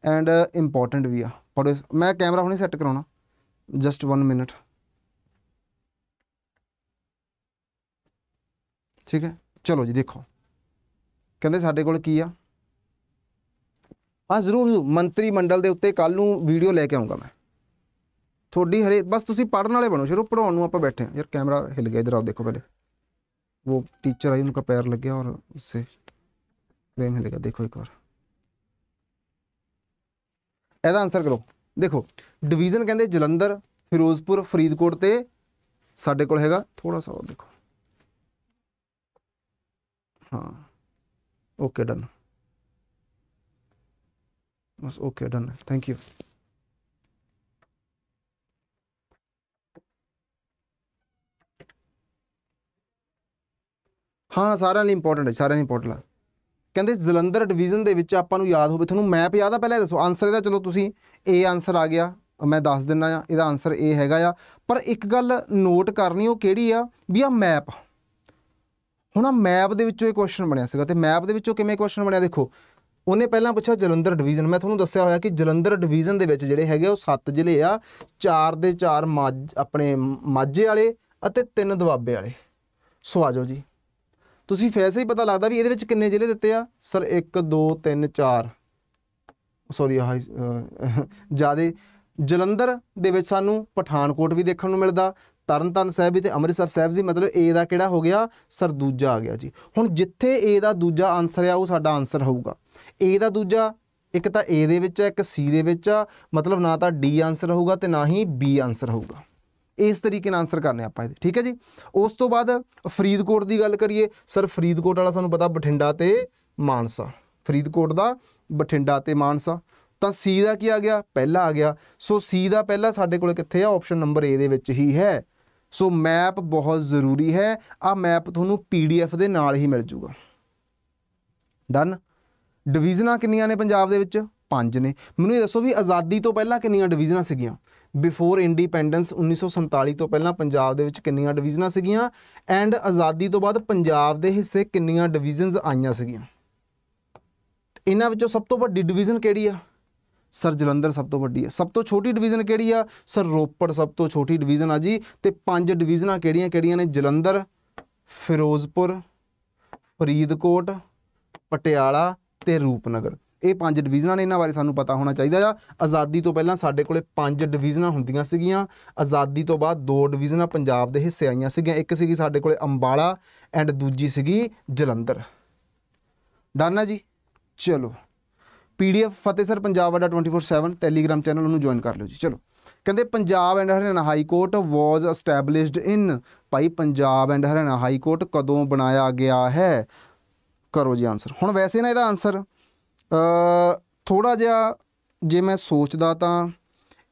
ਐਂਡ ਇੰਪੋਰਟੈਂਟ ਵੀ ਆ। ਪੜੋ ਮੈਂ ਕੈਮਰਾ ਹੁਣੇ ਸੈੱਟ ਕਰਾਉਣਾ। ਜਸਟ 1 ਮਿੰਟ ਠੀਕ ਹੈ? ਚਲੋ ਜੀ, ਦੇਖੋ। ਕਹਿੰਦੇ ਸਾਡੇ ਕੋਲ ਕੀ ਆ? ਹਾਂ, ਜ਼ਰੂਰ ਜ਼ਰੂਰ। ਮੰਤਰੀ ਮੰਡਲ ਦੇ ਉੱਤੇ ਕੱਲ ਨੂੰ ਵੀਡੀਓ ਲੈ ਕੇ ਆਉਂਗਾ ਮੈਂ। ਤੁਹਾਡੀ ਹਰੇ ਬਸ ਤੁਸੀਂ ਪੜਨ ਵਾਲੇ ਬਣੋ। ਸ਼ੁਰੂ ਪੜਾਉਣ ਨੂੰ ਆਪਾਂ ਬੈਠੇ ਹਾਂ। ਯਾਰ ਕੈਮਰਾ ਹਿਲ ਗਿਆ ਇਧਰ ਆਓ ਦੇਖੋ ਪਹਿਲੇ। वो टीचर आई उनका पैर लग गया और उससे फ्रेम हिलेगा देखो एक बार ਇਹਦਾ ਆਨਸਰ ਕਰੋ ਦੇਖੋ ਡਿਵੀਜ਼ਨ ਕਹਿੰਦੇ ਜਲੰਧਰ ਫਿਰੋਜ਼ਪੁਰ ਫਰੀਦਕੋਟ ਤੇ ਸਾਡੇ ਕੋਲ ਹੈਗਾ ਥੋੜਾ ਸਾ ਹੋਰ ਦੇਖੋ ਹਾਂ okay done bus okay done thank you ਹਾਂ, ਸਾਰਿਆਂ ਲਈ ਇੰਪੋਰਟੈਂਟ ਹੈ, ਸਾਰਿਆਂ ਲਈ ਇੰਪੋਰਟੈਂਟ ਆ। ਕਹਿੰਦੇ ਜਲੰਧਰ ਡਿਵੀਜ਼ਨ ਦੇ ਵਿੱਚ ਆਪਾਂ ਨੂੰ ਯਾਦ ਹੋਵੇ, ਤੁਹਾਨੂੰ ਮੈਪ ਯਾਦ ਆ? ਪਹਿਲਾਂ ਇਹ ਦੱਸੋ ਆਨਸਰ ਇਹਦਾ ਚਲੋ ਤੁਸੀਂ ਏ ਆਨਸਰ ਆ ਗਿਆ, ਮੈਂ ਦੱਸ ਦਿੰਦਾ ਆ ਇਹਦਾ ਆਨਸਰ ਏ ਹੈਗਾ ਆ। ਪਰ ਇੱਕ ਗੱਲ ਨੋਟ ਕਰਨੀ, ਉਹ ਕਿਹੜੀ ਆ? ਵੀ ਆ। ਮੈਪ ਹੁਣ ਆ ਮੈਪ ਦੇ ਵਿੱਚੋਂ ਇਹ ਕੁਐਸਚਨ ਬਣਿਆ ਸੀਗਾ, ਤੇ ਮੈਪ ਦੇ ਵਿੱਚੋਂ ਕਿਵੇਂ ਕੁਐਸਚਨ ਬਣਿਆ ਦੇਖੋ? ਉਹਨੇ ਪਹਿਲਾਂ ਪੁੱਛਿਆ ਜਲੰਧਰ ਡਿਵੀਜ਼ਨ ਮੈਂ ਤੁਹਾਨੂੰ ਦੱਸਿਆ ਹੋਇਆ ਕਿ ਜਲੰਧਰ ਡਿਵੀਜ਼ਨ ਦੇ ਵਿੱਚ ਜਿਹੜੇ ਹੈਗੇ ਉਹ 7 ਜ਼ਿਲ੍ਹੇ ਆ 4 ਦੇ 4 ਮਾਝ, ਆਪਣੇ ਮਾਝੇ ਵਾਲੇ ਅਤੇ 3 ਦੁਆਬੇ ਵਾਲੇ। ਸੋ ਆ ਜਾਓ ਜੀ। ਤੁਸੀਂ ਫੈਸੇ ਹੀ ਪਤਾ ਲੱਗਦਾ ਵੀ ਇਹਦੇ ਵਿੱਚ ਕਿੰਨੇ ਜ਼ਿਲ੍ਹੇ ਦਿੱਤੇ ਆ? ਸਰ 1 2 3 4 ਸੌਰੀ ਆਹ ਜਿਆਦੇ। ਜਲੰਧਰ ਦੇ ਵਿੱਚ ਸਾਨੂੰ ਪਠਾਨਕੋਟ ਵੀ ਦੇਖਣ ਨੂੰ ਮਿਲਦਾ, ਤਰਨਤਾਰਨ ਸਾਹਿਬ ਵੀ ਤੇ ਅੰਮ੍ਰਿਤਸਰ ਸਾਹਿਬ ਜੀ, ਮਤਲਬ ਏ ਦਾ ਕਿਹੜਾ ਹੋ ਗਿਆ? ਸਰ, ਦੂਜਾ ਆ ਗਿਆ ਜੀ। ਹੁਣ ਜਿੱਥੇ ਏ ਦਾ ਦੂਜਾ ਆਨਸਰ ਆ, ਉਹ ਸਾਡਾ ਆਨਸਰ ਹੋਊਗਾ। ਏ ਦਾ ਦੂਜਾ, ਇੱਕ ਤਾਂ ਏ ਦੇ ਵਿੱਚ ਆ, ਇੱਕ ਸੀ ਦੇ ਵਿੱਚ ਆ, ਮਤਲਬ ਨਾ ਤਾਂ ਡੀ ਆਨਸਰ ਹੋਊਗਾ ਤੇ ਨਾ ਹੀ ਬੀ ਆਨਸਰ ਹੋਊਗਾ। ਇਸ ਤਰੀਕੇ ਨਾਲ ਆਨਸਰ ਕਰਨੇ ਆਪਾਂ ਇਹਦੇ, ਠੀਕ ਹੈ ਜੀ? ਉਸ ਤੋਂ ਬਾਅਦ ਫਰੀਦਕੋਟ ਦੀ ਗੱਲ ਕਰੀਏ, ਸਰ ਫਰੀਦਕੋਟ ਵਾਲਾ ਸਾਨੂੰ ਪਤਾ ਬਠਿੰਡਾ ਤੇ ਮਾਨਸਾ, ਫਰੀਦਕੋਟ ਦਾ ਬਠਿੰਡਾ ਤੇ ਮਾਨਸਾ। ਤਾਂ ਸੀ ਦਾ ਕੀ ਆ ਗਿਆ? ਪਹਿਲਾ ਆ ਗਿਆ। ਸੋ ਸੀ ਦਾ ਪਹਿਲਾ ਸਾਡੇ ਕੋਲ ਕਿੱਥੇ ਆ? ਆਪਸ਼ਨ ਨੰਬਰ ਏ ਦੇ ਵਿੱਚ ਹੀ ਹੈ। ਸੋ ਮੈਪ ਬਹੁਤ ਜ਼ਰੂਰੀ ਹੈ। ਆ ਮੈਪ ਤੁਹਾਨੂੰ ਪੀਡੀਐਫ ਦੇ ਨਾਲ ਹੀ ਮਿਲ ਜੂਗਾ। ਡਨ ਡਿਵੀਜ਼ਨਾਂ ਕਿੰਨੀਆਂ ਨੇ ਪੰਜਾਬ ਦੇ ਵਿੱਚ? ਪੰਜ ਨੇ। ਮੈਨੂੰ ਇਹ ਦੱਸੋ ਵੀ ਆਜ਼ਾਦੀ ਤੋਂ ਪਹਿਲਾਂ ਕਿੰਨੀਆਂ ਡਿਵੀਜ਼ਨਾਂ ਸੀਗੀਆਂ? ਬਿਫੋਰ ਇੰਡੀਪੈਂਡੈਂਸ 1947 ਤੋਂ ਪਹਿਲਾਂ ਪੰਜਾਬ ਦੇ ਵਿੱਚ ਕਿੰਨੀਆਂ ਡਿਵੀਜ਼ਨਾਂ ਸੀਗੀਆਂ? ਐਂਡ ਆਜ਼ਾਦੀ ਤੋਂ ਬਾਅਦ ਪੰਜਾਬ ਦੇ ਹਿੱਸੇ ਕਿੰਨੀਆਂ ਡਿਵੀਜ਼ਨਸ ਆਈਆਂ ਸੀਗੀਆਂ? ਇਹਨਾਂ ਵਿੱਚੋਂ ਸਭ ਤੋਂ ਵੱਡੀ ਡਿਵੀਜ਼ਨ ਕਿਹੜੀ ਆ? ਸਰ ਜਲੰਧਰ ਸਭ ਤੋਂ ਵੱਡੀ ਆ। ਸਭ ਤੋਂ ਛੋਟੀ ਡਿਵੀਜ਼ਨ ਕਿਹੜੀ ਆ? ਸਰ ਰੋਪੜ ਸਭ ਤੋਂ ਛੋਟੀ ਡਿਵੀਜ਼ਨ ਆ ਜੀ। ਤੇ ਪੰਜ ਡਿਵੀਜ਼ਨਾਂ ਕਿਹੜੀਆਂ ਕਿਹੜੀਆਂ ਨੇ? ਜਲੰਧਰ, ਫਿਰੋਜ਼ਪੁਰ, ਫਰੀਦਕੋਟ, ਪਟਿਆਲਾ ਤੇ ਰੂਪਨਗਰ। ਇਹ ਪੰਜ ਡਿਵੀਜ਼ਨਾਂ ਨੇ ਇਹਨਾਂ ਬਾਰੇ ਸਾਨੂੰ ਪਤਾ ਹੋਣਾ ਚਾਹੀਦਾ ਆ। ਆਜ਼ਾਦੀ ਤੋਂ ਪਹਿਲਾਂ ਸਾਡੇ ਕੋਲੇ ਪੰਜ ਡਿਵੀਜ਼ਨਾਂ ਹੁੰਦੀਆਂ ਸੀਗੀਆਂ। ਆਜ਼ਾਦੀ ਤੋਂ ਬਾਅਦ ਦੋ ਡਿਵੀਜ਼ਨਾਂ ਪੰਜਾਬ ਦੇ ਹਿੱਸੇ ਆਈਆਂ ਸੀਗੀਆਂ। ਇੱਕ ਸੀਗੀ ਸਾਡੇ ਕੋਲੇ ਅੰਬਾਲਾ ਐਂਡ ਦੂਜੀ ਸੀਗੀ ਜਲੰਧਰ। ਡਨ ਆ ਜੀ? ਚਲੋ। ਪੀਡੀਐਫ ਫਤਿਹ ਸਰ, ਪੰਜਾਬ ਅੱਡਾ 24/7 ਟੈਲੀਗ੍ਰਾਮ ਚੈਨਲ ਨੂੰ ਜੁਆਇਨ ਕਰ ਲਿਓ ਜੀ। ਚਲੋ। ਕਹਿੰਦੇ Punjab and Haryana high court was established in Bhai, Punjab and Haryana high court ਕਦੋਂ ਬਣਾਇਆ ਗਿਆ ਹੈ? ਕਰੋ ਜੀ ਆਨਸਰ ਹੁਣ ਵੈਸੇ ਨਾ ਇਹਦਾ ਆਨਸਰ ਥੋੜਾ ਜਿਹਾ ਜੇ ਮੈਂ ਸੋਚਦਾ ਤਾਂ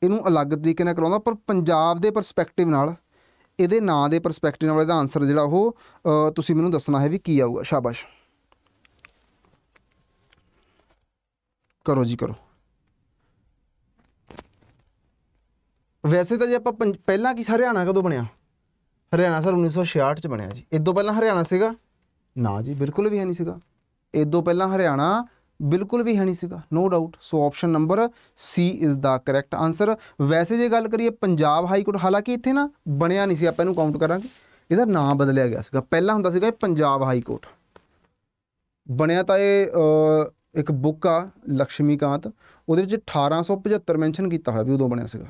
ਇਹਨੂੰ ਅਲੱਗ ਤਰੀਕੇ ਨਾਲ ਕਰਾਉਂਦਾ, ਪਰ ਪੰਜਾਬ ਦੇ ਪਰਸਪੈਕਟਿਵ ਨਾਲ, ਇਹਦੇ ਨਾਂ ਦੇ ਪਰਸਪੈਕਟਿਵ ਨਾਲ ਇਹਦਾ ਆਨਸਰ ਜਿਹੜਾ ਉਹ ਤੁਸੀਂ ਮੈਨੂੰ ਦੱਸਣਾ ਹੈ ਵੀ ਕੀ ਆਊਗਾ। ਸ਼ਾਬਾਸ਼। ਕਰੋ ਜੀ, ਕਰੋ। ਵੈਸੇ ਤਾਂ ਜੇ ਆਪਾਂ ਪੰਜ- ਪਹਿਲਾਂ ਕੀ ਹਰਿਆਣਾ ਕਦੋਂ ਬਣਿਆ? ਹਰਿਆਣਾ ਸਰ 1966 ਚ ਬਣਿਆ ਜੀ। ਇਦੋਂ ਪਹਿਲਾਂ ਹਰਿਆਣਾ ਸੀਗਾ? ਨਾ ਜੀ, ਬਿਲਕੁਲ ਵੀ ਹੈ ਨਹੀਂ ਸੀਗਾ। ਇਦੋਂ ਪਹਿਲਾਂ ਹਰਿਆਣਾ ਬਿਲਕੁਲ ਵੀ ਹੈ ਨਹੀਂ ਸੀਗਾ no doubt so option number C is the correct answer ਵੈਸੇ ਜੇ ਗੱਲ ਕਰੀਏ ਪੰਜਾਬ ਹਾਈ ਕੋਰਟ ਹਾਲਾਂਕਿ ਇੱਥੇ ਨਾ ਬਣਿਆ ਨਹੀਂ ਸੀ ਆਪਾਂ ਇਹਨੂੰ ਕਾਊਂਟ ਕਰਾਂਗੇ। ਇਹਦਾ ਨਾਮ ਬਦਲਿਆ ਗਿਆ ਸੀਗਾ। ਪਹਿਲਾਂ ਹੁੰਦਾ ਸੀਗਾ ਇਹ ਪੰਜਾਬ ਹਾਈ ਕੋਰਟ। ਬਣਿਆ ਤਾਂ ਇਹ ਇੱਕ ਬੁੱਕ ਆ ਲక్ష్ਮੀਕਾਂਤ ਉਹਦੇ ਵਿੱਚ 1875 ਮੈਂਸ਼ਨ ਕੀਤਾ ਹੋਇਆ ਵੀ ਉਦੋਂ ਬਣਿਆ ਸੀਗਾ।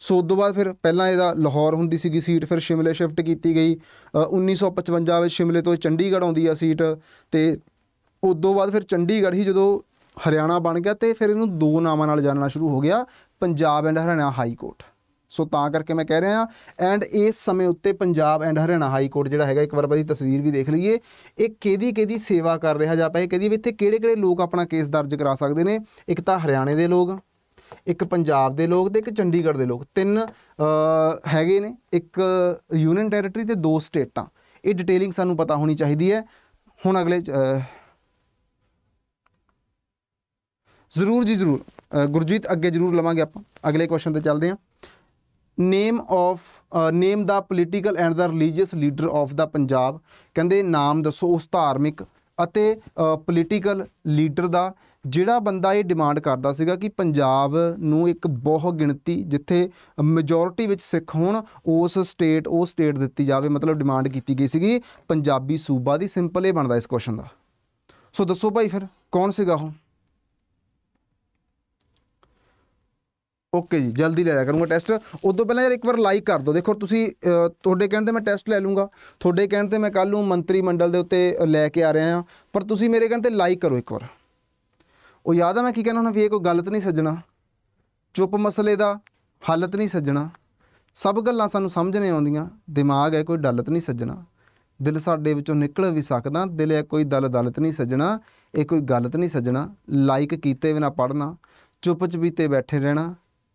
ਸੋ ਉਸ ਤੋਂ ਬਾਅਦ ਫਿਰ ਪਹਿਲਾਂ ਇਹਦਾ ਲਾਹੌਰ ਹੁੰਦੀ ਸੀਗੀ ਸੀਟ ਫਿਰ ਸ਼ਿਮਲੇ ਸ਼ਿਫਟ ਕੀਤੀ ਗਈ। ਅ, 1955 ਵਿੱਚ ਸ਼ਿਮਲੇ ਤੋਂ ਚੰਡੀਗੜ੍ਹ ਆਉਂਦੀ ਆ ਸੀਟ। ਤੇ ਉਦੋਂ ਬਾਅਦ ਫਿਰ ਚੰਡੀਗੜ੍ਹ ਹੀ ਜਦੋਂ ਹਰਿਆਣਾ ਬਣ ਗਿਆ ਤੇ ਫਿਰ ਇਹਨੂੰ ਦੋ ਨਾਮਾਂ ਨਾਲ ਜਾਣਨਾ ਸ਼ੁਰੂ ਹੋ ਗਿਆ, Punjab and Haryana high court so ਤਾਂ ਕਰਕੇ ਮੈਂ ਕਹਿ ਰਿਹਾ ਐਂਡ ਇਸ ਸਮੇਂ ਉੱਤੇ Punjab and Haryana high court ਜਿਹੜਾ ਹੈਗਾ, ਇੱਕ ਵਾਰ ਬਾਈ ਤਸਵੀਰ ਵੀ ਦੇਖ ਲਈਏ, ਇਹ ਕਿਹਦੀ ਕਿਹਦੀ ਸੇਵਾ ਕਰ ਰਿਹਾ ਜਾਂ ਪਏ ਕਿਹਦੀ ਵੀ ਇੱਥੇ ਕਿਹੜੇ ਕਿਹੜੇ ਲੋਕ ਆਪਣਾ ਕੇਸ ਦਰਜ ਕਰਾ ਸਕਦੇ ਨੇ, ਇੱਕ ਤਾਂ ਹਰਿਆਣੇ ਦੇ ਲੋਕ, ਇੱਕ ਪੰਜਾਬ ਦੇ ਲੋਕ ਤੇ ਇੱਕ ਚੰਡੀਗੜ੍ਹ ਦੇ ਲੋਕ। ਤਿੰਨ ਹੈਗੇ ਨੇ, ਇੱਕ ਯੂਨੀਅਨ ਟੈਰੀਟਰੀ ਤੇ ਦੋ ਸਟੇਟਾਂ। ਇਹ ਡਿਟੇਲਿੰਗ ਸਾਨੂੰ ਪਤਾ ਹੋਣੀ ਚਾਹੀਦੀ ਹੈ। ਹੁਣ ਅਗਲੇ ਚ, ਅ, ਜ਼ਰੂਰ ਜੀ ਜ਼ਰੂਰ। ਗੁਰਜੀਤ, ਅੱਗੇ ਜ਼ਰੂਰ ਲਵਾਂਗੇ ਆਪਾਂ। ਅਗਲੇ ਕੁਐਸਚਨ ਤੇ ਚੱਲਦੇ ਹਾਂ। Name of name the political and the religious leader of the Punjab. ਕਹਿੰਦੇ ਨਾਮ ਦੱਸੋ ਉਸ ਧਾਰਮਿਕ ਅਤੇ ਪੋਲੀਟੀਕਲ ਲੀਡਰ ਦਾ, ਜਿਹੜਾ ਬੰਦਾ ਇਹ ਡਿਮਾਂਡ ਕਰਦਾ ਸੀਗਾ ਕਿ ਪੰਜਾਬ ਨੂੰ ਇੱਕ ਬਹੁ ਗਿਣਤੀ ਜਿੱਥੇ ਮੈਜੋਰਿਟੀ ਵਿੱਚ ਸਿੱਖ ਹੋਣ, ਉਸ ਸਟੇਟ ਉਹ ਸਟੇਟ ਦਿੱਤੀ ਜਾਵੇ, ਮਤਲਬ ਡਿਮਾਂਡ ਕੀਤੀ ਗਈ ਸੀਗੀ। ਪੰਜਾਬੀ ਸੂਬਾ ਦੀ ਸਿੰਪਲ ਇਹ ਬਣਦਾ ਇਸ ਕੁਐਸਚਨ ਦਾ। ਸੋ ਦੱਸੋ ਭਾਈ ਫਿਰ, ਕੌਣ ਸੀਗਾ ਉਹ? ਓਕੇ ਜੀ, ਜਲਦੀ ਲੈ ਲਿਆ ਕਰੂੰਗਾ ਟੈਸਟ ਉਦੋਂ ਪਹਿਲਾਂ ਯਾਰ ਇੱਕ ਵਾਰ ਲਾਈਕ ਕਰ ਦਿਓ। ਦੇਖੋ, ਤੁਸੀਂ ਤੁਹਾਡੇ ਕਹਿਣ ਤੇ ਮੈਂ ਟੈਸਟ ਲੈ ਲੂੰਗਾ। ਤੁਹਾਡੇ ਕਹਿਣ ਤੇ ਮੈਂ ਕੱਲ ਨੂੰ ਮੰਤਰੀ ਮੰਡਲ ਦੇ ਉੱਤੇ ਲੈ ਕੇ ਆ ਰਿਹਾ ਹਾਂ। ਪਰ ਤੁਸੀਂ ਮੇਰੇ ਕਹਿਣ ਤੇ ਲਾਈਕ ਕਰੋ ਇੱਕ ਵਾਰ। ਉਹ ਯਾਦ ਆ ਮੈਂ ਕੀ ਕਹਿਣਾ ਹੁੰਦਾ? ਵੀ ਇਹ ਕੋਈ ਗਲਤ ਨਹੀਂ ਸੱਜਣਾ। ਚੁੱਪ ਮਸਲੇ ਦਾ ਹੱਲਤ ਨਹੀਂ ਸੱਜਣਾ। ਸਭ ਗੱਲਾਂ ਸਾਨੂੰ ਸਮਝ ਨਹੀਂ ਆਉਂਦੀਆਂ। ਦਿਮਾਗ ਹੈ, ਕੋਈ ਡਲਤ ਨਹੀਂ ਸੱਜਣਾ। ਦਿਲ ਸਾਡੇ ਵਿੱਚੋਂ ਨਿਕਲ ਵੀ ਸਕਦਾ। ਦਿਲ ਹੈ, ਕੋਈ ਦਲ ਦਲਤ ਨਹੀਂ ਸੱਜਣਾ। ਇਹ ਕੋਈ ਗਲਤ ਨਹੀਂ ਸੱਜਣਾ। ਲਾਈਕ ਕੀਤੇ ਬਿਨਾ ਪੜਨਾ ਚੁੱਪ ਚਪੀਤੇ ਬੈਠੇ ਰਹਿਣਾ।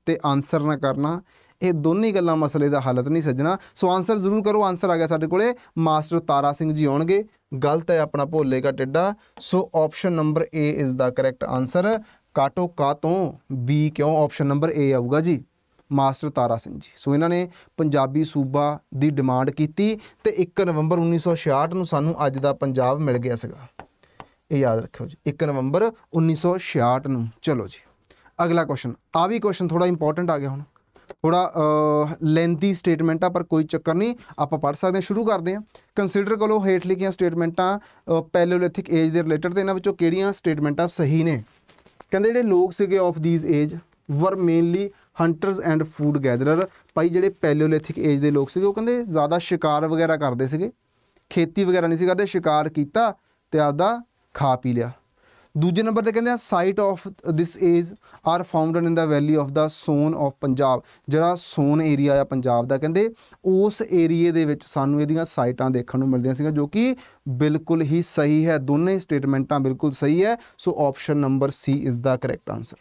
ਤੇ ਆਨਸਰ ਨਾ ਕਰਨਾ, ਇਹ ਦੋਨੇ ਗੱਲਾਂ ਮਸਲੇ ਦਾ ਹਾਲਤ ਨਹੀਂ ਸੱਜਣਾ। ਸੋ ਆਨਸਰ ਜ਼ਰੂਰ ਕਰੋ ਆਨਸਰ ਆ ਗਿਆ ਸਾਡੇ ਕੋਲੇ। ਮਾਸਟਰ ਤਾਰਾ ਸਿੰਘ ਜੀ ਆਉਣਗੇ। ਗਲਤ ਹੈ ਆਪਣਾ ਭੋਲੇਗਾ ਟਿੱਡਾ। So option number A is the correct answer ਕਾਟੋ ਕਾ ਤੋਂ B ਕਿਉਂ? ਆਪਸ਼ਨ ਨੰਬਰ A ਆਊਗਾ ਜੀ। ਮਾਸਟਰ ਤਾਰਾ ਸਿੰਘ ਜੀ। ਸੋ ਇਹਨਾਂ ਨੇ ਪੰਜਾਬੀ ਸੂਬਾ ਦੀ ਡਿਮਾਂਡ ਕੀਤੀ ਤੇ 1 ਨਵੰਬਰ 1966 ਨੂੰ ਸਾਨੂੰ ਅੱਜ ਦਾ ਪੰਜਾਬ ਮਿਲ ਗਿਆ ਸੀਗਾ। ਇਹ ਯਾਦ ਰੱਖਿਓ ਜੀ। 1 ਨਵੰਬਰ 1966 ਨੂੰ। ਚਲੋ ਜੀ। ਅਗਲਾ ਕੁਐਸਚਨ ਆ ਵੀ ਕੁਐਸਚਨ ਥੋੜਾ ਇੰਪੋਰਟੈਂਟ ਆ ਗਿਆ ਹੁਣ। ਥੋੜਾ ਲੈਂਥੀ ਸਟੇਟਮੈਂਟ ਆ, ਪਰ ਕੋਈ ਚੱਕਰ ਨਹੀਂ, ਆਪਾਂ ਪੜ੍ਹ ਸਕਦੇ ਹਾਂ, ਸ਼ੁਰੂ ਕਰਦੇ ਹਾਂ। ਕੰਸੀਡਰ ਕਰੋ ਹੇਠ ਲਿਖੀਆਂ ਸਟੇਟਮੈਂਟਾਂ ਪੈਲੋਲਿਥਿਕ ਏਜ ਦੇ ਰਿਲੇਟਡ ਤੇ ਇਹਨਾਂ ਵਿੱਚੋਂ ਕਿਹੜੀਆਂ ਸਟੇਟਮੈਂਟਾਂ ਸਹੀ ਨੇ? ਕਹਿੰਦੇ ਜਿਹੜੇ ਲੋਕ ਸੀਗੇ of these age were mainly hunters and food gatherer ਭਾਈ ਜਿਹੜੇ ਪੈਲੋਲਿਥਿਕ ਏਜ ਦੇ ਲੋਕ ਸੀਗੇ, ਉਹ ਕਹਿੰਦੇ ਜ਼ਿਆਦਾ ਸ਼ਿਕਾਰ ਵਗੈਰਾ ਕਰਦੇ ਸੀਗੇ। ਖੇਤੀ ਵਗੈਰਾ ਨਹੀਂ ਸੀ ਕਰਦੇ, ਸ਼ਿਕਾਰ ਕੀਤਾ ਤੇ ਆਪਦਾ ਖਾ ਪੀ ਲਿਆ। ਦੂਜੇ ਨੰਬਰ ਤੇ ਕਹਿੰਦੇ ਆ site of this age are founded in the valley of the Soan of Punjab ਜਿਹੜਾ ਸੋਨ ਏਰੀਆ ਆ ਪੰਜਾਬ ਦਾ, ਕਹਿੰਦੇ ਉਸ ਏਰੀਏ ਦੇ ਵਿੱਚ ਸਾਨੂੰ ਇਹਦੀਆਂ ਸਾਈਟਾਂ ਦੇਖਣ ਨੂੰ ਮਿਲਦੀਆਂ ਸੀਗੀਆਂ, ਜੋ ਕਿ ਬਿਲਕੁਲ ਹੀ ਸਹੀ ਹੈ। ਦੋਨੇ ਸਟੇਟਮੈਂਟਾਂ ਬਿਲਕੁਲ ਸਹੀ ਹੈ। So option number C is the correct answer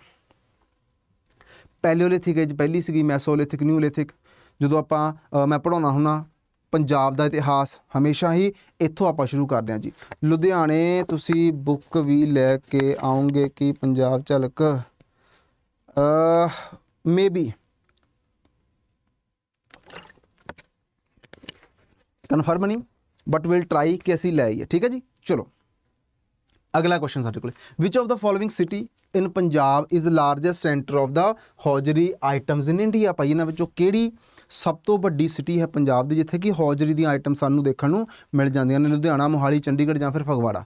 palaeolithic age ਪਹਿਲੀ ਸੀਗੀ ਮੈਸੋਲਿਥਿਕ ਨਿਊਲਿਥਿਕ ਜਦੋਂ ਆਪਾਂ ਮੈਂ ਪੜਾਉਣਾ ਹੁੰਨਾ ਪੰਜਾਬ ਦਾ ਇਤਿਹਾਸ ਹਮੇਸ਼ਾ ਹੀ ਇੱਥੋਂ ਆਪਾਂ ਸ਼ੁਰੂ ਕਰਦੇ ਹਾਂ ਜੀ। ਲੁਧਿਆਣੇ ਤੁਸੀਂ ਬੁੱਕ ਵੀ ਲੈ ਕੇ ਆਉਂਗੇ ਕਿ ਪੰਜਾਬ ਝਲਕ? ਅ ਮੇਬੀ ਕਨਫਰਮ ਨਹੀਂ ਬਟ ਵਿਲ ਟਰਾਈ ਕਿ ਅਸੀਂ ਲੈ ਆਈਏ। ਠੀਕ ਹੈ ਜੀ? ਚਲੋ। ਅਗਲਾ ਕੁਐਸਚਨ ਸਾਡੇ ਕੋਲ। Which of the following city in Punjab is largest centre of the hosiery items in India ਭਾਈ, ਇਹਨਾਂ ਵਿੱਚੋਂ ਕਿਹੜੀ ਸਭ ਤੋਂ ਵੱਡੀ ਸਿਟੀ ਹੈ ਪੰਜਾਬ ਦੀ, ਜਿੱਥੇ ਕਿ ਹੌਜਰੀ ਦੀਆਂ ਆਈਟਮ ਸਾਨੂੰ ਦੇਖਣ ਨੂੰ ਮਿਲ ਜਾਂਦੀਆਂ ਨੇ, ਲੁਧਿਆਣਾ, ਮੋਹਾਲੀ, ਚੰਡੀਗੜ੍ਹ ਜਾਂ ਫਿਰ ਫਗਵਾੜਾ।